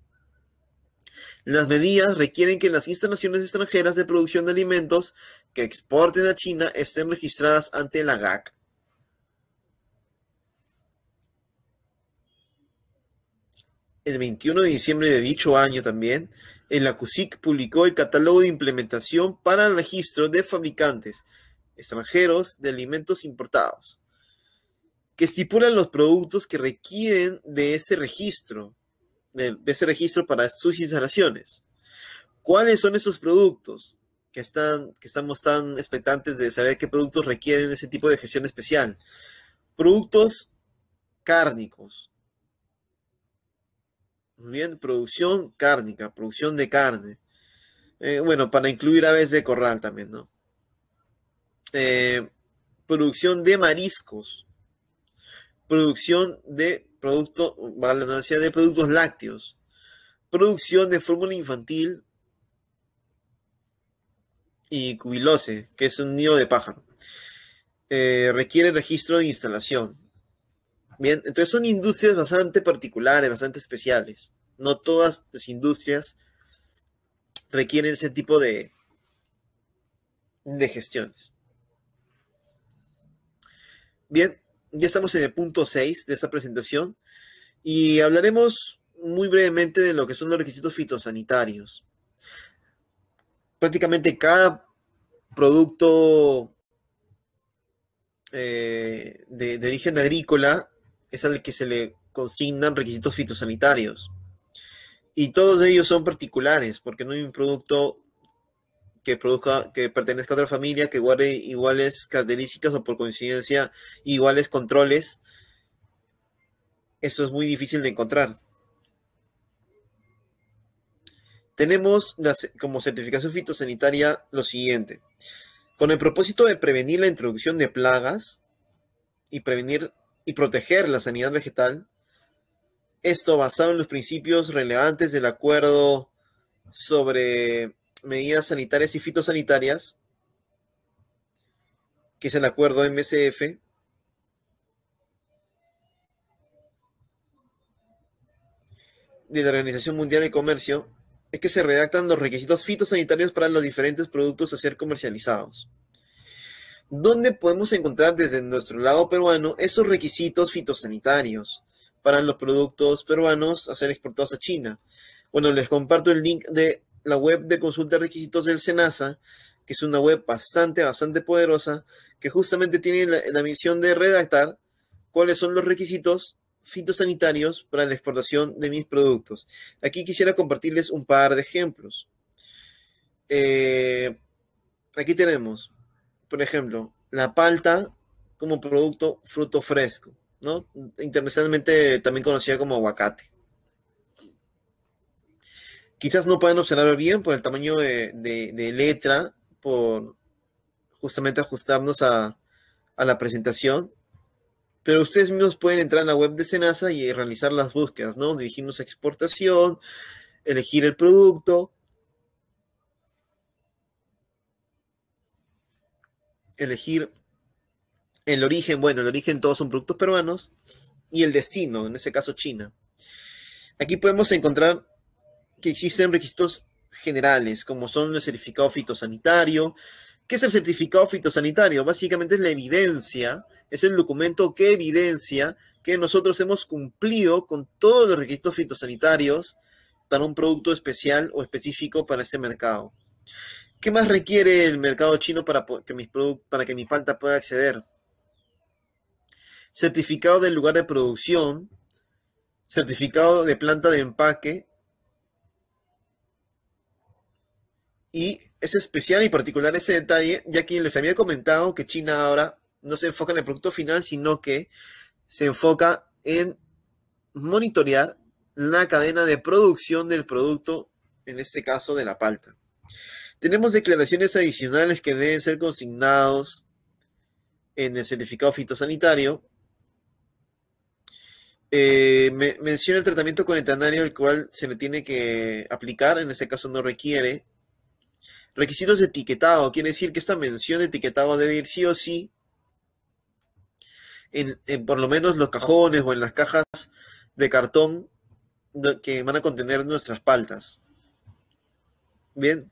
Las medidas requieren que las instalaciones extranjeras de producción de alimentos que exporten a China estén registradas ante la GAC. El 21 de diciembre de dicho año también, en la CUSIC publicó el catálogo de implementación para el registro de fabricantes extranjeros de alimentos importados, que estipulan los productos que requieren de ese registro, de, ese registro para sus instalaciones. ¿Cuáles son esos productos que, están, que estamos tan expectantes de saber qué productos requieren ese tipo de gestión especial? Productos cárnicos. Bien, producción cárnica, producción de carne. Eh, bueno, para incluir aves de corral también, ¿no? Eh, producción de mariscos, producción de productos, de productos lácteos, producción de fórmula infantil y cubilose, que es un nido de pájaro. Eh, requiere registro de instalación. Bien, entonces son industrias bastante particulares, bastante especiales. No todas las industrias requieren ese tipo de, de gestiones. Bien, ya estamos en el punto 6 de esta presentación y hablaremos muy brevemente de lo que son los requisitos fitosanitarios. Prácticamente cada producto eh, de, de, origen agrícola es al que se le consignan requisitos fitosanitarios. Y todos ellos son particulares, porque no hay un producto que produzca, que pertenezca a otra familia, que guarde iguales características o por coincidencia iguales controles, eso es muy difícil de encontrar. Tenemos como certificación fitosanitaria lo siguiente. Con el propósito de prevenir la introducción de plagas y prevenir y proteger la sanidad vegetal, esto basado en los principios relevantes del acuerdo sobre medidas sanitarias y fitosanitarias, que es el acuerdo MSF, de la Organización Mundial de Comercio, es que se redactan los requisitos fitosanitarios para los diferentes productos a ser comercializados. ¿Dónde podemos encontrar desde nuestro lado peruano esos requisitos fitosanitarios para los productos peruanos a ser exportados a China? Bueno, les comparto el link de la web de consulta de requisitos del SENASA, que es una web bastante, bastante poderosa, que justamente tiene la, misión de redactar cuáles son los requisitos fitosanitarios para la exportación de mis productos. Aquí quisiera compartirles un par de ejemplos. Eh, aquí tenemos, por ejemplo, la palta como producto fruto fresco, ¿no? Internacionalmente también conocida como aguacate. Quizás no puedan observar bien por el tamaño de, letra, por justamente ajustarnos a, la presentación, pero ustedes mismos pueden entrar en la web de Senasa y realizar las búsquedas, ¿no? Dirigirnos a exportación, elegir el producto, elegir el origen, bueno, el origen todos son productos peruanos, y el destino, en ese caso China. Aquí podemos encontrar que existen requisitos generales, como son el certificado fitosanitario. ¿Qué es el certificado fitosanitario? Básicamente es la evidencia, es el documento que evidencia que nosotros hemos cumplido con todos los requisitos fitosanitarios para un producto especial o específico para este mercado. ¿Qué más requiere el mercado chino para que, mis para que mi palta pueda acceder? Certificado del lugar de producción, certificado de planta de empaque Y es especial y particular ese detalle, ya que les había comentado que China ahora no se enfoca en el producto final, sino que se enfoca en monitorear la cadena de producción del producto, en este caso de la palta. Tenemos declaraciones adicionales que deben ser consignados en el certificado fitosanitario. Eh, menciona el tratamiento con etanario, el cual se le tiene que aplicar, en este caso no requiere. Requisitos de etiquetado, quiere decir que esta mención de etiquetado debe ir sí o sí en por lo menos los cajones o en las cajas de cartón que van a contener nuestras paltas. Bien.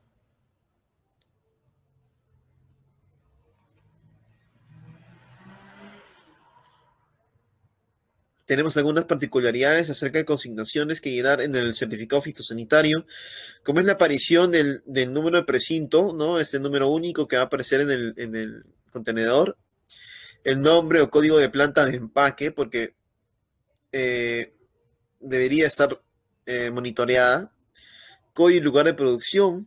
Tenemos algunas particularidades acerca de consignaciones que llenar en el certificado fitosanitario, como es la aparición del, número de precinto, ¿no? Este número único que va a aparecer en el, contenedor, el nombre o código de planta de empaque, porque eh, debería estar eh, monitoreada, código y lugar de producción,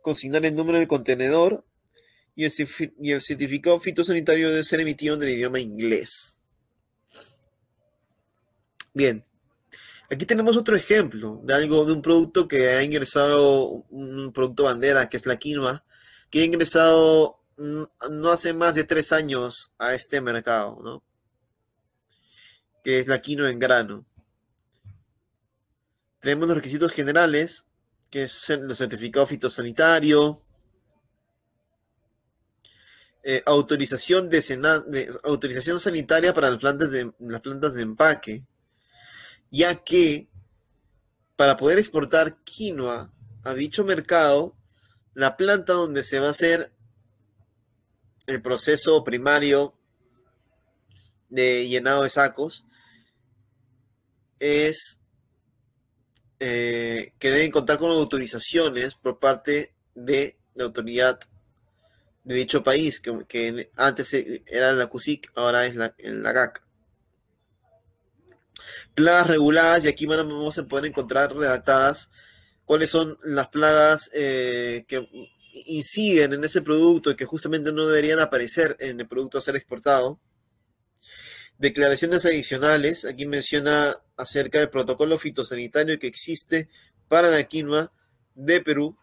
consignar el número de contenedor y el, y el certificado fitosanitario debe ser emitido en el idioma inglés. Bien, aquí tenemos otro ejemplo de algo, de un producto que ha ingresado, un producto bandera, que es la quinoa, que ha ingresado no hace más de tres años a este mercado, ¿no? Que es la quinoa en grano. Tenemos los requisitos generales, que es el certificado fitosanitario, eh, autorización, de, autorización sanitaria para las plantas, de, las plantas de empaque, ya que para poder exportar quinoa a dicho mercado, la planta donde se va a hacer el proceso primario de llenado de sacos es eh, que deben contar con autorizaciones por parte de la autoridad de dicho país, que, antes era la CUSIC, ahora es la, la GAC. Plagas reguladas, y aquí vamos a poder encontrar redactadas cuáles son las plagas eh, que inciden en ese producto y que justamente no deberían aparecer en el producto a ser exportado. Declaraciones adicionales, aquí menciona acerca del protocolo fitosanitario que existe para la quinoa de Perú.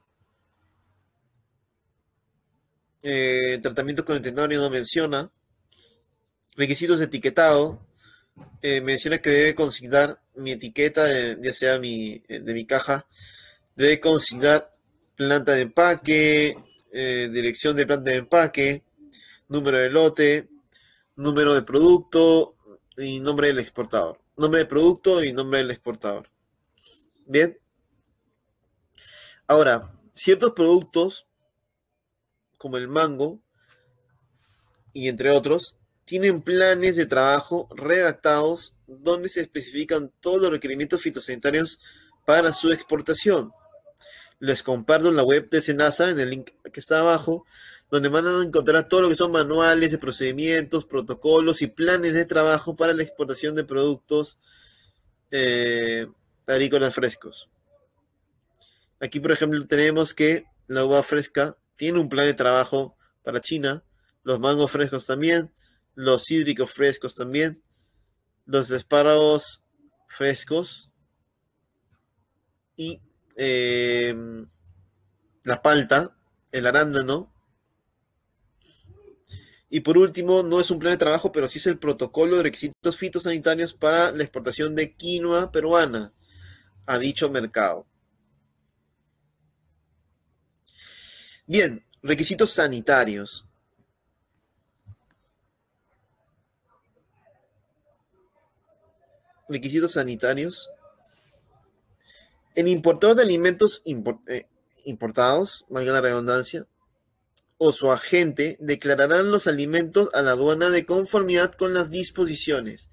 Eh, tratamiento con no menciona. Requisitos de etiquetado. Eh, menciona que debe consignar mi etiqueta, de, ya sea mi, eh, de mi caja. Debe consignar planta de empaque, dirección de planta de empaque, número de lote, número de producto y nombre del exportador. Nombre de producto y nombre del exportador. Bien. Ahora, ciertos productos, como el mango, y entre otros, tienen planes de trabajo redactados donde se especifican todos los requerimientos fitosanitarios para su exportación. Les comparto la web de Senasa, en el link que está abajo, donde van a encontrar todo lo que son manuales de procedimientos, protocolos y planes de trabajo para la exportación de productos eh, agrícolas frescos. Aquí, por ejemplo, tenemos que la uva fresca tiene un plan de trabajo para China, los mangos frescos también, los cítricos frescos también, los espárragos frescos y eh, la palta, el arándano, y por último, no es un plan de trabajo, pero sí es el protocolo de requisitos fitosanitarios para la exportación de quinoa peruana a dicho mercado. Bien, requisitos sanitarios. Requisitos sanitarios. El importador de alimentos eh, importados, valga la redundancia, o su agente declararán los alimentos a la aduana de conformidad con las disposiciones.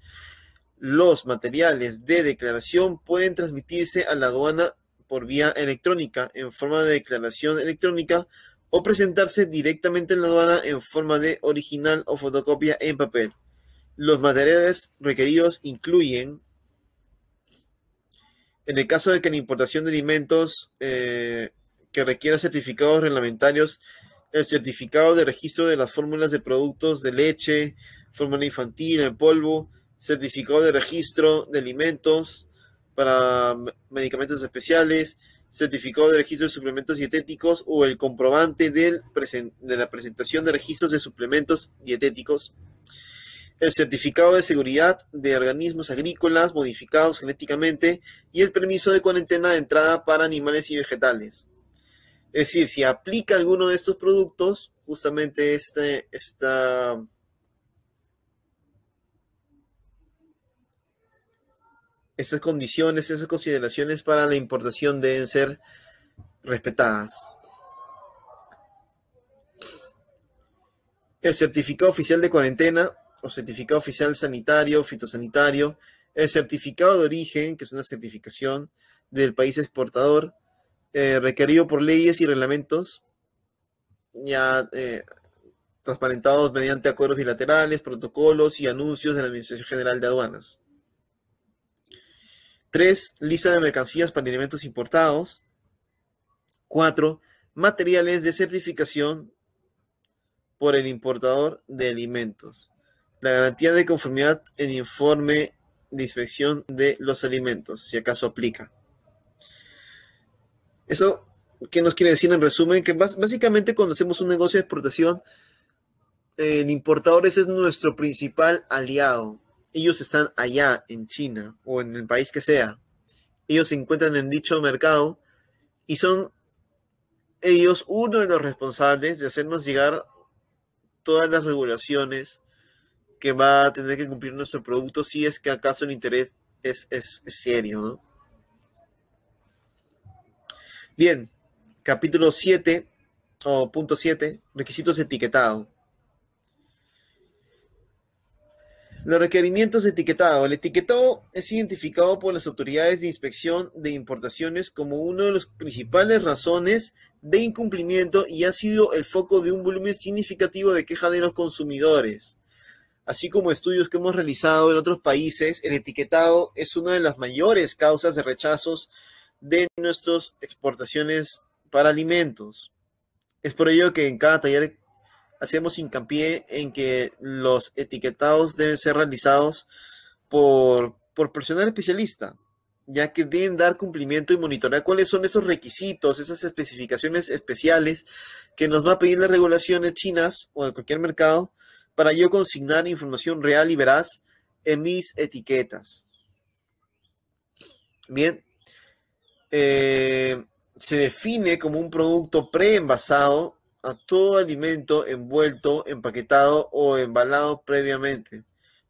Los materiales de declaración pueden transmitirse a la aduana por vía electrónica en forma de declaración electrónica o presentarse directamente en la aduana en forma de original o fotocopia en papel. Los materiales requeridos incluyen, en el caso de que la importación de alimentos eh, que requiera certificados reglamentarios el certificado de registro de las fórmulas de productos de leche, fórmula infantil en polvo, certificado de registro de alimentos, para medicamentos especiales, certificado de registro de suplementos dietéticos o el comprobante de la presentación de registros de suplementos dietéticos, el certificado de seguridad de organismos agrícolas modificados genéticamente y el permiso de cuarentena de entrada para animales y vegetales. Es decir, si aplica alguno de estos productos, justamente este, esta, estas condiciones, esas consideraciones para la importación deben ser respetadas. El certificado oficial de cuarentena o certificado oficial sanitario, fitosanitario, el certificado de origen, que es una certificación del país exportador, eh, requerido por leyes y reglamentos, ya eh, transparentados mediante acuerdos bilaterales, protocolos y anuncios de la Administración General de Aduanas. 3. Lista de mercancías para alimentos importados. 4. Materiales de certificación por el importador de alimentos. La garantía de conformidad en informe de inspección de los alimentos, si acaso aplica. Eso, ¿qué nos quiere decir en resumen? Que básicamente cuando hacemos un negocio de exportación, el importador ese es nuestro principal aliado ellos están allá en China o en el país que sea. Ellos se encuentran en dicho mercado y son ellos uno de los responsables de hacernos llegar todas las regulaciones que va a tener que cumplir nuestro producto si es que acaso el interés es, serio. Bien, capítulo 7 o punto 7, requisitos etiquetados. Los requerimientos de etiquetado. El etiquetado es identificado por las autoridades de inspección de importaciones como una de las principales razones de incumplimiento y ha sido el foco de un volumen significativo de queja de los consumidores. Así como estudios que hemos realizado en otros países, el etiquetado es una de las mayores causas de rechazos de nuestras exportaciones para alimentos. Es por ello que en cada taller hacemos hincapié en que los etiquetados deben ser realizados por, por personal especialista, ya que deben dar cumplimiento y monitorear cuáles son esos requisitos, esas especificaciones especiales que nos va a pedir las regulaciones chinas o de cualquier mercado para yo consignar información real y veraz en mis etiquetas. Bien, eh, se define como un producto preenvasado a todo alimento envuelto, empaquetado o embalado previamente,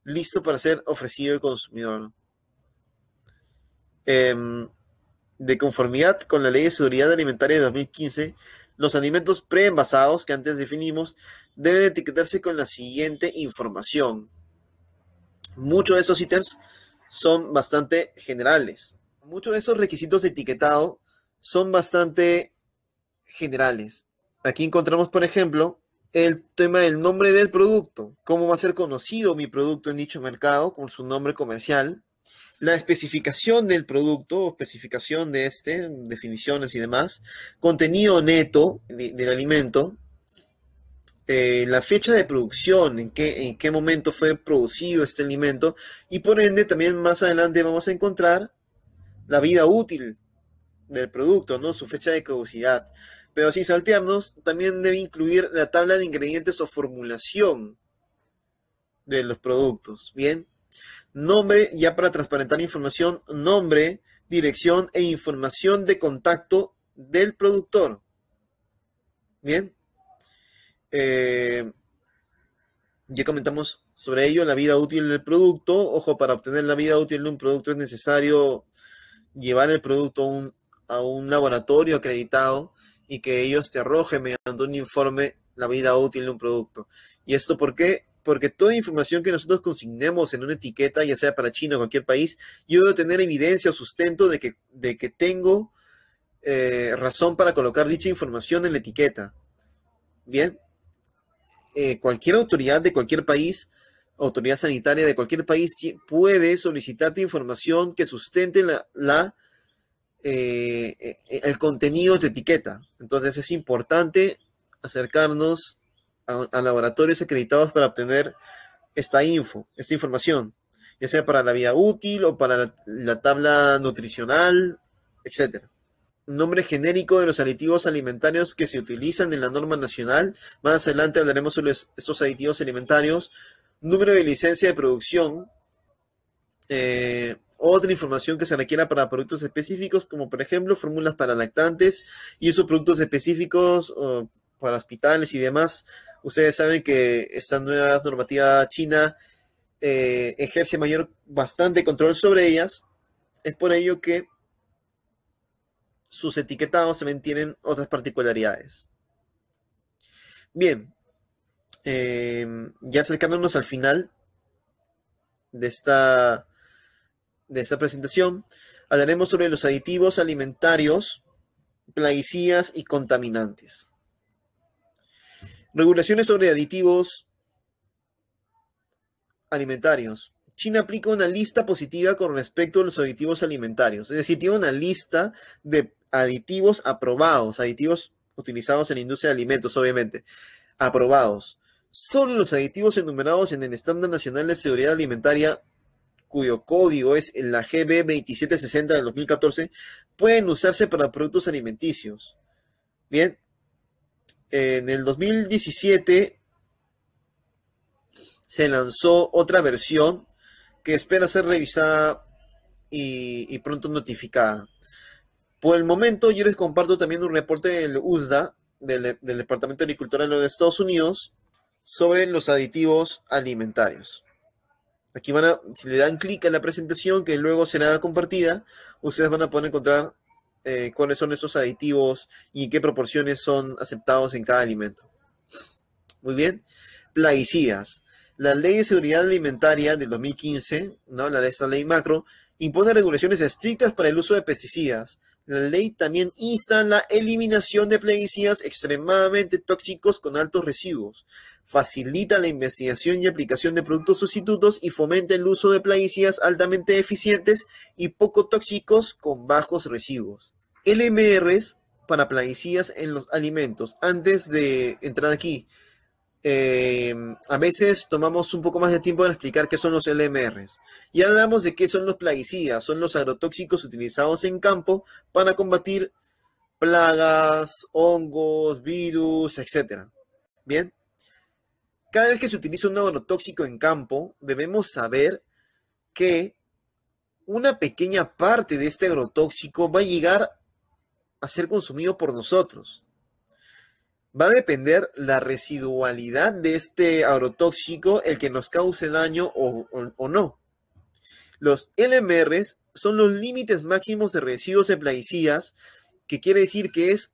listo para ser ofrecido al consumidor. Em, de conformidad con la Ley de Seguridad Alimentaria de 2015, los alimentos preenvasados que antes definimos deben etiquetarse con la siguiente información. Muchos de esos ítems son bastante generales. Muchos de esos requisitos de etiquetado son bastante generales. Aquí encontramos, por ejemplo, el tema del nombre del producto, cómo va a ser conocido mi producto en dicho mercado con su nombre comercial, la especificación del producto, especificación de este, definiciones y demás, contenido neto del alimento, eh, la fecha de producción, en qué, en qué momento fue producido este alimento, y por ende también más adelante vamos a encontrar la vida útil del producto, ¿no? Su fecha de caducidad. Pero sin saltearnos, también debe incluir la tabla de ingredientes o formulación de los productos. Bien. Nombre, ya para transparentar información, nombre, dirección e información de contacto del productor. Bien. Eh, ya comentamos sobre ello, la vida útil del producto. Ojo, para obtener la vida útil de un producto es necesario llevar el producto a un laboratorio acreditado y que ellos te arrojen mediante un informe la vida útil de un producto. ¿Y esto por qué? Porque toda información que nosotros consignemos en una etiqueta, ya sea para China o cualquier país, yo debo tener evidencia o sustento de que, de que tengo eh, razón para colocar dicha información en la etiqueta. Bien, eh, cualquier autoridad de cualquier país, autoridad sanitaria de cualquier país, puede solicitarte información que sustente la, la eh, eh, el contenido de etiqueta. Entonces es importante acercarnos a, laboratorios acreditados para obtener esta info, esta información. ya sea para la vida útil o para la, la tabla nutricional, etc. Nombre genérico de los aditivos alimentarios que se utilizan en la norma nacional. Más adelante hablaremos sobre estos aditivos alimentarios. Número de licencia de producción. Eh, otra información que se requiera para productos específicos, como por ejemplo fórmulas para lactantes y esos productos específicos para hospitales y demás. Ustedes saben que esta nueva normativa china eh, ejerce mayor, bastante control sobre ellas. Es por ello que sus etiquetados también tienen otras particularidades. Bien, eh, ya acercándonos al final de esta, de esta presentación, hablaremos sobre los aditivos alimentarios, plaguicidas y contaminantes. Regulaciones sobre aditivos alimentarios. China aplica una lista positiva con respecto a los aditivos alimentarios, es decir, tiene una lista de aditivos aprobados, aditivos utilizados en la industria de alimentos, obviamente, aprobados. Solo los aditivos enumerados en el Estándar Nacional de Seguridad Alimentaria, cuyo código es la GB 2760 del 2014, pueden usarse para productos alimenticios. Bien, en el 2017 se lanzó otra versión que espera ser revisada y, pronto notificada. Por el momento, yo les comparto también un reporte del USDA, del, Departamento de Agricultura de los Estados Unidos, sobre los aditivos alimentarios. Aquí van a, si le dan clic en la presentación, que luego será compartida, ustedes van a poder encontrar eh, cuáles son esos aditivos y en qué proporciones son aceptados en cada alimento. Muy bien. Plaguicidas. La Ley de Seguridad Alimentaria del 2015, ¿no? la, esta ley macro, impone regulaciones estrictas para el uso de pesticidas. La ley también insta la eliminación de plaguicidas extremadamente tóxicos con altos residuos, facilita la investigación y aplicación de productos sustitutos y fomenta el uso de plaguicidas altamente eficientes y poco tóxicos con bajos residuos. LMRs para plaguicidas en los alimentos. Antes de entrar aquí, eh, a veces tomamos un poco más de tiempo para explicar qué son los LMRs. Y hablamos de qué son los plaguicidas, son los agrotóxicos utilizados en campo para combatir plagas, hongos, virus, etc. Bien, cada vez que se utiliza un agrotóxico en campo, debemos saber que una pequeña parte de este agrotóxico va a llegar a ser consumido por nosotros va a depender la residualidad de este agrotóxico, el que nos cause daño o, no. Los LMRs son los límites máximos de residuos de plaguicidas, que quiere decir que es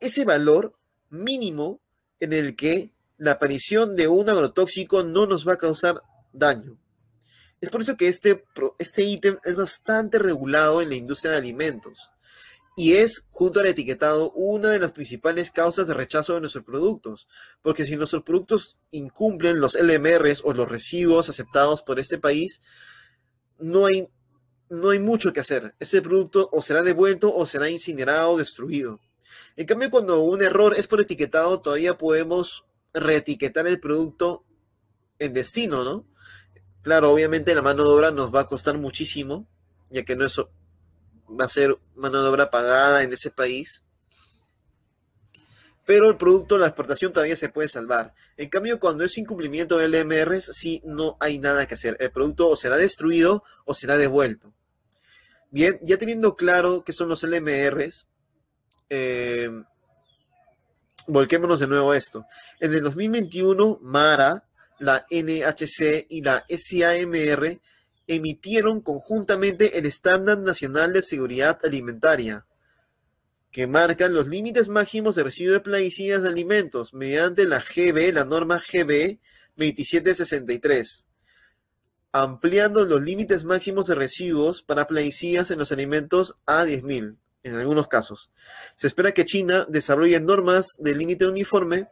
ese valor mínimo en el que la aparición de un agrotóxico no nos va a causar daño. Es por eso que este, este ítem es bastante regulado en la industria de alimentos y es, junto al etiquetado, una de las principales causas de rechazo de nuestros productos, porque si nuestros productos incumplen los LMRs o los residuos aceptados por este país, no hay, no hay mucho que hacer. Ese producto o será devuelto o será incinerado o destruido. En cambio, cuando un error es por etiquetado, todavía podemos reetiquetar el producto en destino, ¿no? Claro, obviamente la mano de obra nos va a costar muchísimo, ya que no es va a ser mano de obra pagada en ese país. Pero el producto, la exportación todavía se puede salvar. En cambio, cuando es incumplimiento de LMRs, sí no hay nada que hacer. El producto o será destruido o será devuelto. Bien, ya teniendo claro qué son los LMRs, eh, volquémonos de nuevo a esto. En el 2021, MARA, la NHC y la SAMR emitieron conjuntamente el Estándar Nacional de Seguridad Alimentaria, que marca los límites máximos de residuos de plaguicidas de alimentos mediante la GB, la norma GB 2763, ampliando los límites máximos de residuos para plaguicidas en los alimentos a 10.000 en algunos casos. Se espera que China desarrolle normas de límite uniforme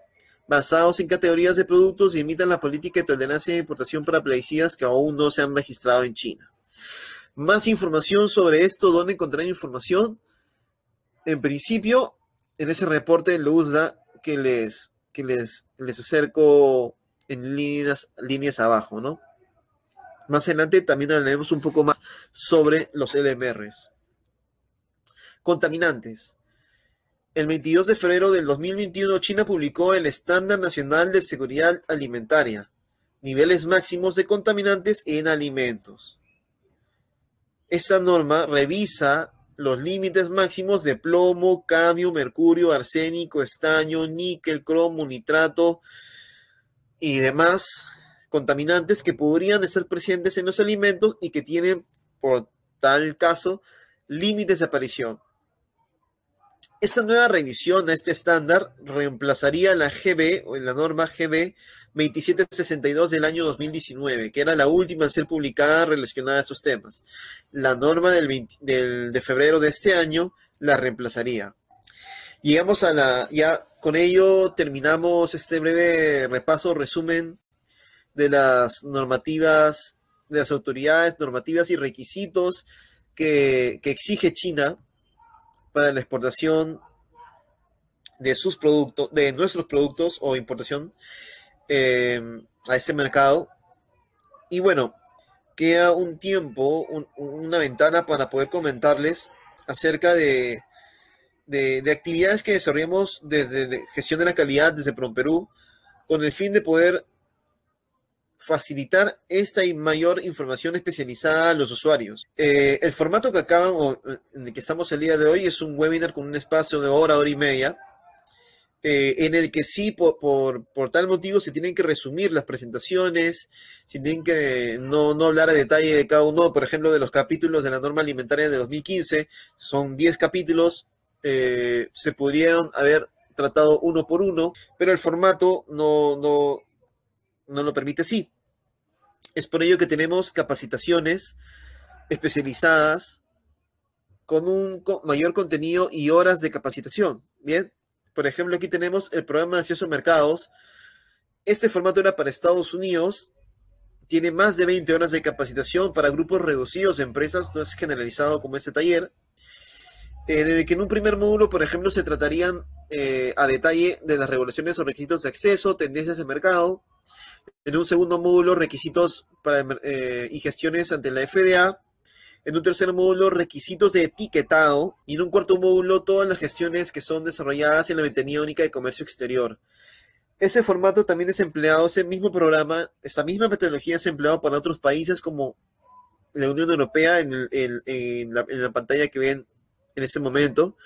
basados en categorías de productos y imitan la política de tolerancia de importación para plaguicidas que aún no se han registrado en China. Más información sobre esto, ¿dónde encontrar información? En principio, en ese reporte de USDA que les, que les, les acerco en líneas, líneas abajo, ¿no? Más adelante también hablaremos un poco más sobre los LMRs. Contaminantes. El 22 de febrero del 2021, China publicó el Estándar Nacional de Seguridad Alimentaria, niveles máximos de contaminantes en alimentos. Esta norma revisa los límites máximos de plomo, cadmio, mercurio, arsénico, estaño, níquel, cromo, nitrato y demás contaminantes que podrían estar presentes en los alimentos y que tienen, por tal caso, límites de aparición. Esta nueva revisión a este estándar reemplazaría la GB o la norma GB 2762 del año 2019, que era la última en ser publicada relacionada a estos temas. La norma del de febrero de este año la reemplazaría. Llegamos a la, ya con ello terminamos este breve repaso, resumen de las normativas, de las autoridades normativas y requisitos que exige China para la exportación de sus productos, de nuestros productos o importación eh, a ese mercado. Y bueno, queda un tiempo, una ventana para poder comentarles acerca de, de, actividades que desarrollamos desde gestión de la calidad, desde Perú, con el fin de poder facilitar esta y mayor información especializada a los usuarios. Eh, el formato que acaban o en el que estamos el día de hoy es un webinar con un espacio de hora, hora y media, eh, en el que sí, por, por, tal motivo, se tienen que resumir las presentaciones, se tienen que no, no hablar a detalle de cada uno, por ejemplo, de los capítulos de la norma alimentaria de 2015, son 10 capítulos, eh, se pudieron haber tratado uno por uno, pero el formato no, no, no lo permite así. Es por ello que tenemos capacitaciones especializadas con un mayor contenido y horas de capacitación. Bien, por ejemplo, aquí tenemos el programa de acceso a mercados. Este formato era para Estados Unidos. Tiene más de 20 horas de capacitación para grupos reducidos de empresas. No es generalizado como este taller. En el que en un primer módulo, por ejemplo, se tratarían eh, a detalle de las regulaciones o requisitos de acceso, tendencias de mercado, en un segundo módulo, requisitos para, eh, y gestiones ante la FDA. En un tercer módulo, requisitos de etiquetado. Y en un cuarto módulo, todas las gestiones que son desarrolladas en la ventanilla única de comercio exterior. Ese formato también es empleado, ese mismo programa, esta misma metodología es empleado para otros países como la Unión Europea en la pantalla que ven en este momento.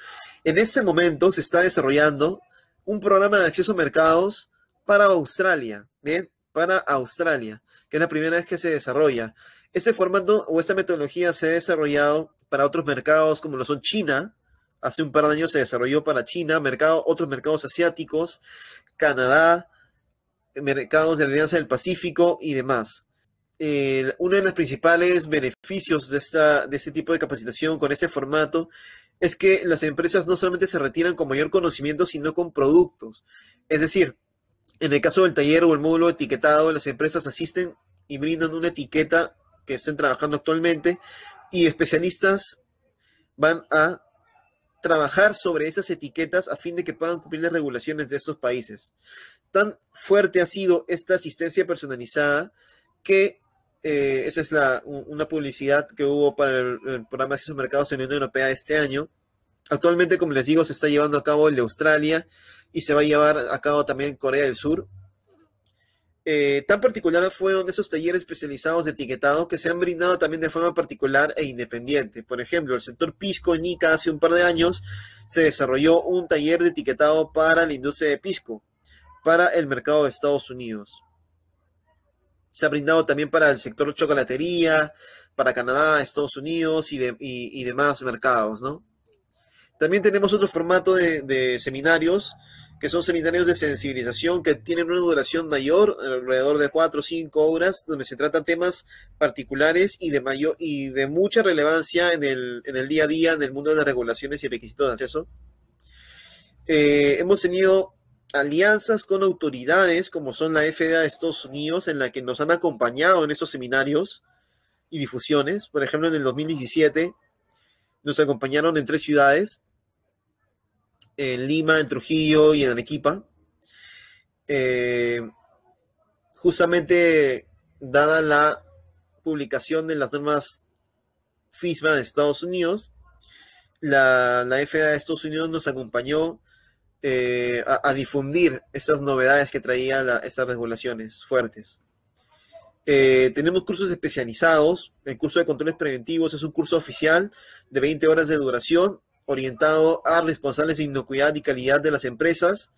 En este momento se está desarrollando un programa de acceso a mercados para Australia, ¿bien? Para Australia, que es la primera vez que se desarrolla. Este formato o esta metodología se ha desarrollado para otros mercados como lo son China. Hace un par de años se desarrolló para China, otros mercados asiáticos, Canadá, mercados de la Alianza del Pacífico y demás. uno de los principales beneficios de, esta, de este tipo de capacitación con ese formato es que las empresas no solamente se retiran con mayor conocimiento, sino con productos. Es decir, en el caso del taller o el módulo etiquetado, las empresas asisten y brindan una etiqueta que estén trabajando actualmente y especialistas van a trabajar sobre esas etiquetas a fin de que puedan cumplir las regulaciones de estos países. Tan fuerte ha sido esta asistencia personalizada que eh, esa es la, una publicidad que hubo para el, programa de a mercados en la Unión Europea este año. Actualmente, como les digo, se está llevando a cabo el de Australia y se va a llevar a cabo también Corea del Sur. Eh, tan particular fueron esos talleres especializados de etiquetado que se han brindado también de forma particular e independiente. Por ejemplo, el sector pisco en ICA hace un par de años se desarrolló un taller de etiquetado para la industria de pisco, para el mercado de Estados Unidos. Se ha brindado también para el sector chocolatería, para Canadá, Estados Unidos y, y demás mercados, ¿no? También tenemos otro formato de, seminarios, que son seminarios de sensibilización que tienen una duración mayor, alrededor de cuatro o cinco horas, donde se tratan temas particulares y de, mayor, y de mucha relevancia en el, día a día, en el mundo de las regulaciones y requisitos de acceso. Eh, hemos tenido alianzas con autoridades como son la FDA de Estados Unidos, en la que nos han acompañado en estos seminarios y difusiones. Por ejemplo, en el 2017 nos acompañaron en tres ciudades, en Lima, en Trujillo y en Arequipa. Eh, justamente dada la publicación de las normas FISMA de Estados Unidos, la, la FDA de Estados Unidos nos acompañó eh, a, difundir estas novedades que traían estas regulaciones fuertes. Eh, tenemos cursos especializados. El curso de controles preventivos es un curso oficial de 20 horas de duración orientado a responsables de inocuidad y calidad de las empresas.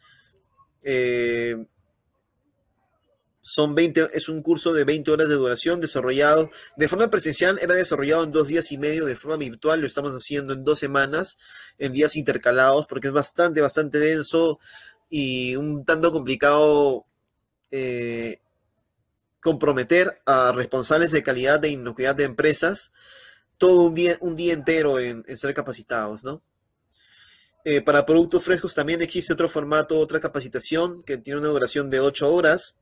Eh, son 20, es un curso de 20 horas de duración desarrollado de forma presencial, era desarrollado en dos días y medio, de forma virtual. Lo estamos haciendo en dos semanas, en días intercalados, porque es bastante, bastante denso y un tanto complicado eh, comprometer a responsables de calidad de inocuidad de empresas todo un día, un día entero en, ser capacitados, ¿no? Eh, para productos frescos también existe otro formato, otra capacitación que tiene una duración de 8 horas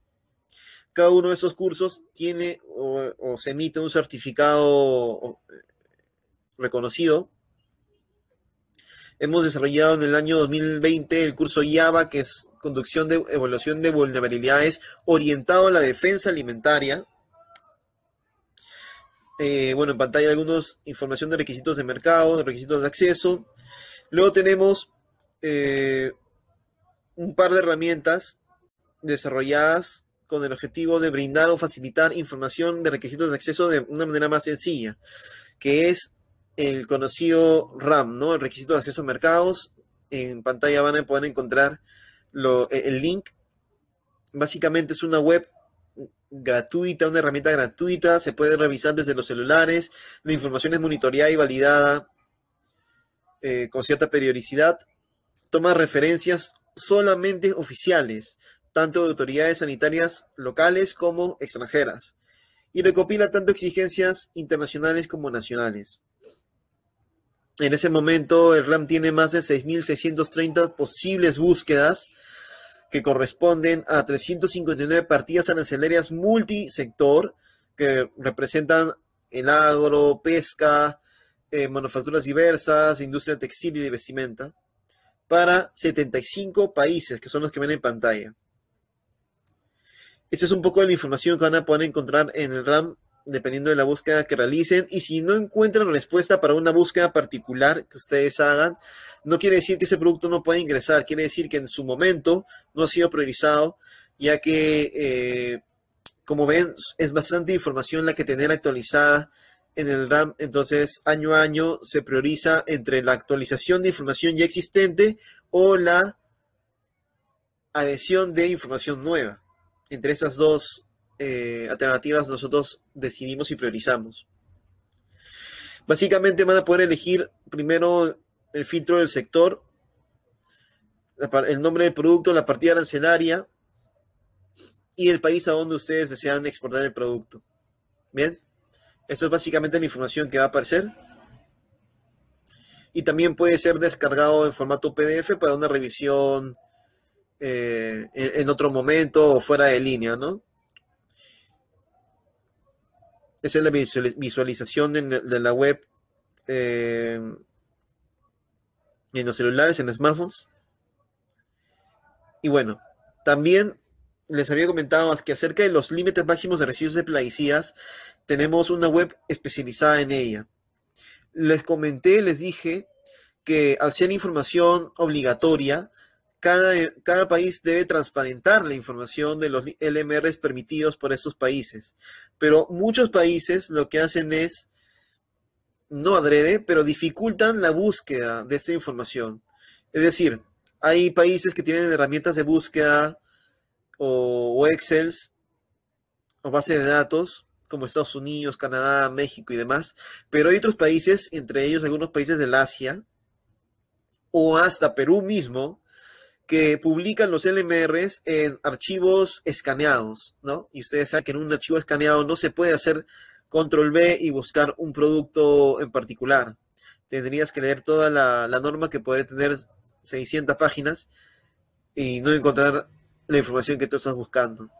cada uno de esos cursos tiene o, se emite un certificado reconocido. Hemos desarrollado en el año 2020 el curso Java, que es conducción de evaluación de vulnerabilidades orientado a la defensa alimentaria. Eh, bueno, en pantalla algunos información de requisitos de mercado, de requisitos de acceso. Luego tenemos eh, un par de herramientas desarrolladas con el objetivo de brindar o facilitar información de requisitos de acceso de una manera más sencilla, que es el conocido RAM, ¿no? El requisito de acceso a mercados. En pantalla van a poder encontrar el link. Básicamente es una web gratuita, una herramienta gratuita, se puede revisar desde los celulares, la información es monitoreada y validada eh, con cierta periodicidad, toma referencias solamente oficiales, tanto de autoridades sanitarias locales como extranjeras, y recopila tanto exigencias internacionales como nacionales. En ese momento, el RAM tiene más de 6.630 posibles búsquedas que corresponden a 359 partidas arancelarias multisector que representan el agro, pesca, eh, manufacturas diversas, industria textil y de vestimenta, para 75 países, que son los que ven en pantalla. Esta es un poco de la información que van a poder encontrar en el RAM dependiendo de la búsqueda que realicen. Y si no encuentran respuesta para una búsqueda particular que ustedes hagan, no quiere decir que ese producto no pueda ingresar, quiere decir que en su momento no ha sido priorizado, ya que, eh, como ven, es bastante información la que tener actualizada en el RAM. Entonces, año a año se prioriza entre la actualización de información ya existente o la adhesión de información nueva entre esas dos eh, alternativas nosotros decidimos y priorizamos. Básicamente van a poder elegir primero el filtro del sector, el nombre del producto, la partida arancelaria y el país a donde ustedes desean exportar el producto. Bien, esto es básicamente la información que va a aparecer. Y también puede ser descargado en formato PDF para una revisión eh, en, otro momento o fuera de línea, ¿no? Esa es la visualización de, la web eh, en los celulares, en smartphones. Y bueno, también les había comentado que acerca de los límites máximos de residuos de plaguicidas, tenemos una web especializada en ella. Les comenté, les dije que al ser información obligatoria, cada, país debe transparentar la información de los LMRs permitidos por esos países. Pero muchos países lo que hacen es, no adrede, pero dificultan la búsqueda de esta información. Es decir, hay países que tienen herramientas de búsqueda o, o Excel o bases de datos, como Estados Unidos, Canadá, México y demás, pero hay otros países, entre ellos algunos países del Asia, o hasta Perú mismo, que publican los LMRs en archivos escaneados, ¿no? Y ustedes saben que en un archivo escaneado no se puede hacer control B y buscar un producto en particular. Tendrías que leer toda la, norma que puede tener 600 páginas y no encontrar la información que tú estás buscando.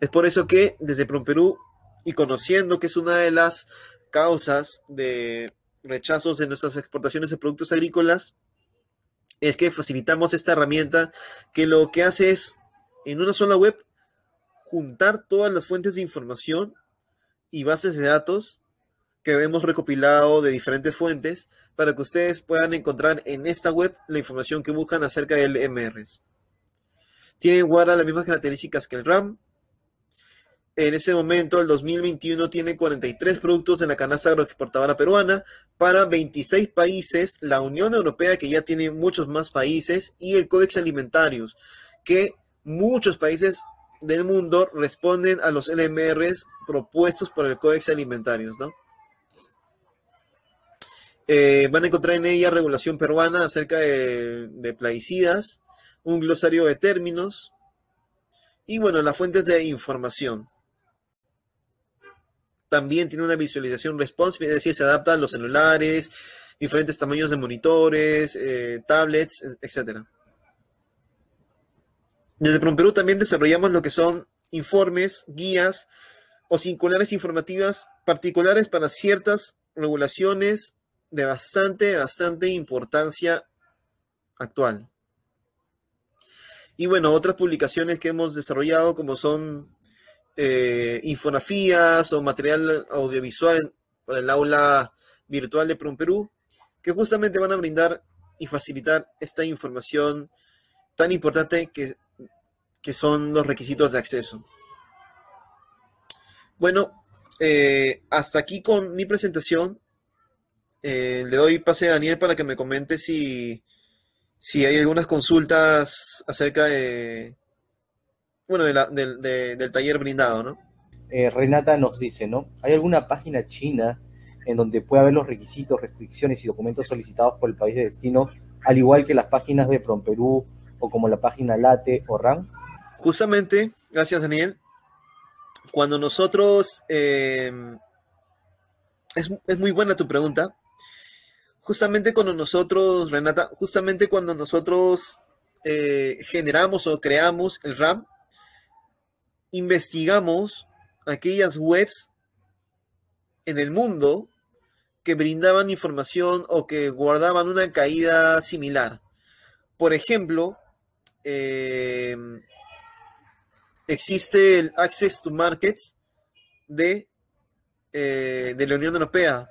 Es por eso que desde Perú y conociendo que es una de las causas de rechazos de nuestras exportaciones de productos agrícolas, es que facilitamos esta herramienta que lo que hace es, en una sola web, juntar todas las fuentes de información y bases de datos que hemos recopilado de diferentes fuentes para que ustedes puedan encontrar en esta web la información que buscan acerca del MRs. Tiene guarda las mismas características que el RAM. En ese momento, el 2021 tiene 43 productos en la canasta agroexportadora peruana para 26 países, la Unión Europea que ya tiene muchos más países y el Códex Alimentarios, que muchos países del mundo responden a los LMRs propuestos por el Códex Alimentarios, ¿no? Eh, van a encontrar en ella regulación peruana acerca de, de, plaguicidas, un glosario de términos y, bueno, las fuentes de información. También tiene una visualización responsive, es decir, se adapta a los celulares, diferentes tamaños de monitores, eh, tablets, etc. Desde Perú también desarrollamos lo que son informes, guías o circulares informativas particulares para ciertas regulaciones de bastante, bastante importancia actual. Y bueno, otras publicaciones que hemos desarrollado como son eh, infografías o material audiovisual para el aula virtual de Perú, que justamente van a brindar y facilitar esta información tan importante que, que son los requisitos de acceso. Bueno, eh, hasta aquí con mi presentación. Eh, le doy pase a Daniel para que me comente si, si hay algunas consultas acerca de, bueno, del taller brindado, ¿no? Eh, Renata nos dice, ¿no? ¿Hay alguna página china en donde pueda ver los requisitos, restricciones y documentos solicitados por el país de destino, al igual que las páginas de PromPerú o como la página Late o RAM? Justamente, gracias Daniel, cuando nosotros... Eh, es, es muy buena tu pregunta justamente cuando nosotros, Renata, justamente cuando nosotros eh, generamos o creamos el RAM, investigamos aquellas webs en el mundo que brindaban información o que guardaban una caída similar. Por ejemplo, em, existe el Access to Markets de, eh, de la Unión Europea,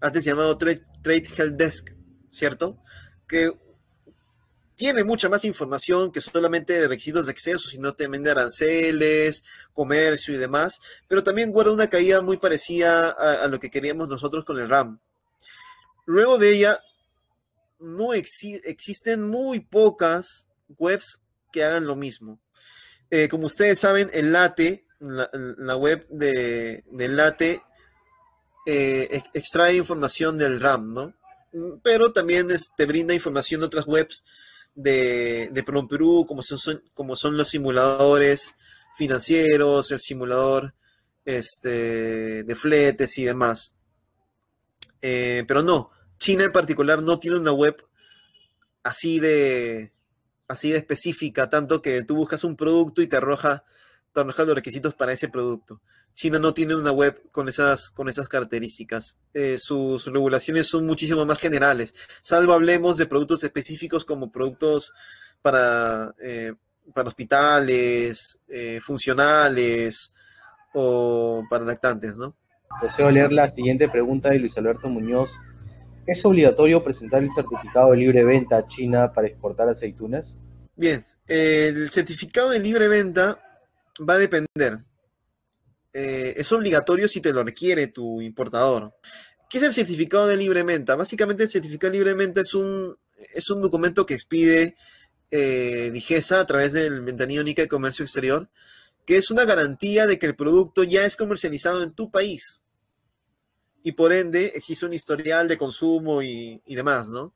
antes llamado Trade, Help Desk, ¿cierto? Que tiene mucha más información que solamente de requisitos de acceso, sino también de aranceles, comercio y demás, pero también guarda una caída muy parecida a, lo que queríamos nosotros con el RAM. Luego de ella, no existen muy pocas webs que hagan lo mismo. Eh, como ustedes saben, el LATE, la, web de, LATE, eh, extrae información del RAM, ¿no? Pero también te brinda información de otras webs de, de Perú, como son, como son los simuladores financieros, el simulador este, de fletes y demás. Eh, pero no, China en particular no tiene una web así de, así de específica, tanto que tú buscas un producto y te arroja, te arroja los requisitos para ese producto. China no tiene una web con esas, con esas características. Eh, sus regulaciones son muchísimo más generales, salvo hablemos de productos específicos como productos para, eh, para hospitales, eh, funcionales o para lactantes, ¿no? Deseo leer la siguiente pregunta de Luis Alberto Muñoz. ¿Es obligatorio presentar el certificado de libre venta a China para exportar aceitunas? Bien, el certificado de libre venta va a depender eh, es obligatorio si te lo requiere tu importador. ¿Qué es el certificado de libre venta? Básicamente el certificado de libre venta es un, es un documento que expide eh, Digesa a través del ventanillo única de comercio exterior, que es una garantía de que el producto ya es comercializado en tu país. Y por ende existe un historial de consumo y, demás, ¿no?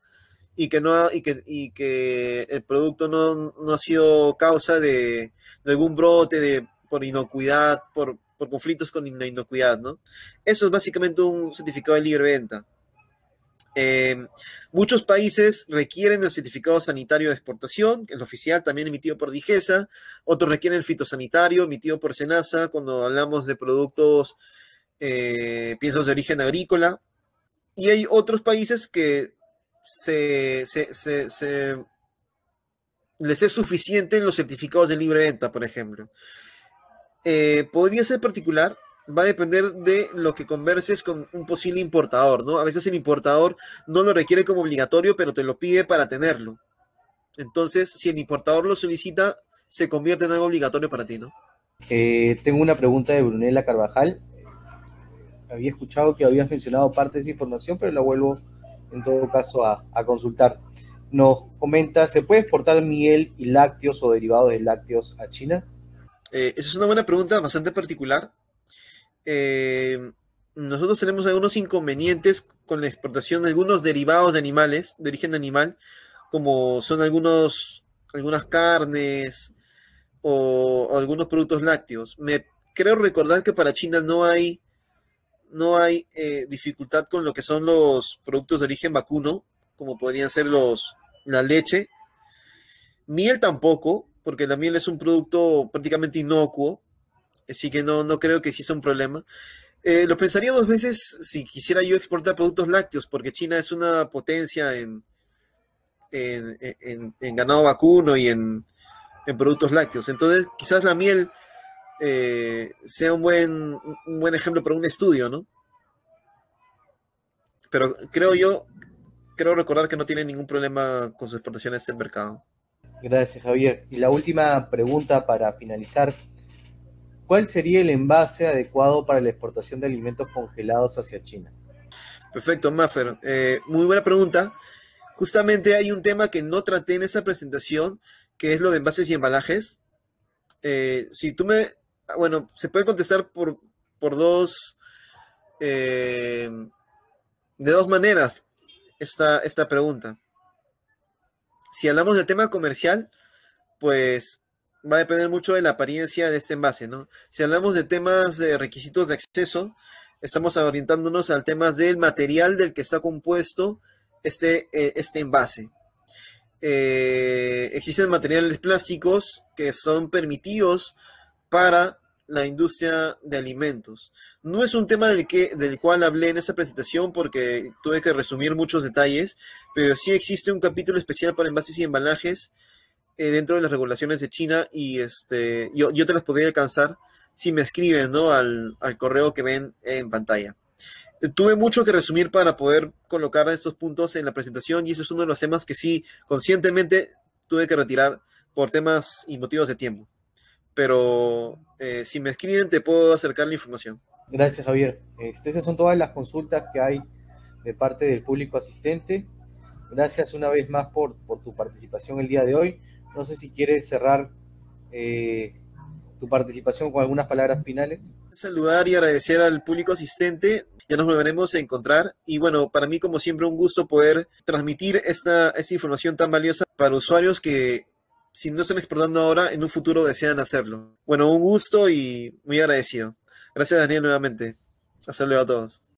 Y que, no y que, y que el producto no, no ha sido causa de, de algún brote de, por inocuidad, por, por conflictos con la inocuidad, ¿no? Eso es básicamente un certificado de libre venta. Eh, muchos países requieren el certificado sanitario de exportación, el oficial, también emitido por Digesa. Otros requieren el fitosanitario, emitido por Senasa, cuando hablamos de productos, eh, piensos de origen agrícola. Y hay otros países que les es suficiente en los certificados de libre venta, por ejemplo. Eh, podría ser particular, va a depender de lo que converses con un posible importador, ¿no? A veces el importador no lo requiere como obligatorio, pero te lo pide para tenerlo. Entonces, si el importador lo solicita, se convierte en algo obligatorio para ti, ¿no? Eh, tengo una pregunta de Brunella Carvajal. Había escuchado que habías mencionado parte de esa información, pero la vuelvo en todo caso a, a consultar. Nos comenta, ¿se puede exportar miel y lácteos o derivados de lácteos a China? Eh, esa es una buena pregunta, bastante particular. Eh, nosotros tenemos algunos inconvenientes con la exportación de algunos derivados de animales, de origen animal, como son algunos, algunas carnes o, algunos productos lácteos. Me creo recordar que para China no hay, no hay eh, dificultad con lo que son los productos de origen vacuno, como podrían ser los, la leche. Miel tampoco, porque la miel es un producto prácticamente inocuo, así que no, no creo que exista un problema. Eh, lo pensaría dos veces si quisiera yo exportar productos lácteos, porque China es una potencia en, en, en- ganado vacuno y en, productos lácteos. Entonces, quizás la miel eh, sea un buen, un buen ejemplo para un estudio, ¿no? Pero creo yo, creo recordar que no tiene ningún problema con sus exportaciones en mercado. Gracias, Javier. Y la última pregunta para finalizar. ¿Cuál sería el envase adecuado para la exportación de alimentos congelados hacia China? Perfecto, Maffer. Eh, muy buena pregunta. Justamente hay un tema que no traté en esa presentación, que es lo de envases y embalajes. Eh, si tú me... ah, Bueno, se puede contestar por, por dos... eh, de dos maneras esta, esta pregunta. Si hablamos del tema comercial, pues va a depender mucho de la apariencia de este envase, ¿no? Si hablamos de temas de requisitos de acceso, estamos orientándonos al tema del material del que está compuesto este, eh, este envase. Eh, existen materiales plásticos que son permitidos para la industria de alimentos. No es un tema del, que, del cual hablé en esta presentación porque tuve que resumir muchos detalles, pero sí existe un capítulo especial para envases y embalajes eh, dentro de las regulaciones de China y este, yo, yo te las podría alcanzar si me escriben ¿no? al, al correo que ven en pantalla. Tuve mucho que resumir para poder colocar estos puntos en la presentación y eso es uno de los temas que sí conscientemente tuve que retirar por temas y motivos de tiempo. Pero eh, si me escriben te puedo acercar la información. Gracias, Javier. Esas son todas las consultas que hay de parte del público asistente. Gracias una vez más por, por tu participación el día de hoy. No sé si quieres cerrar eh, tu participación con algunas palabras finales. Saludar y agradecer al público asistente. Ya nos volveremos a encontrar. Y bueno, para mí, como siempre, un gusto poder transmitir esta, esta información tan valiosa para usuarios que, si no están exportando ahora, en un futuro desean hacerlo. Bueno, un gusto y muy agradecido. Gracias, Daniel, nuevamente. Hasta luego a todos.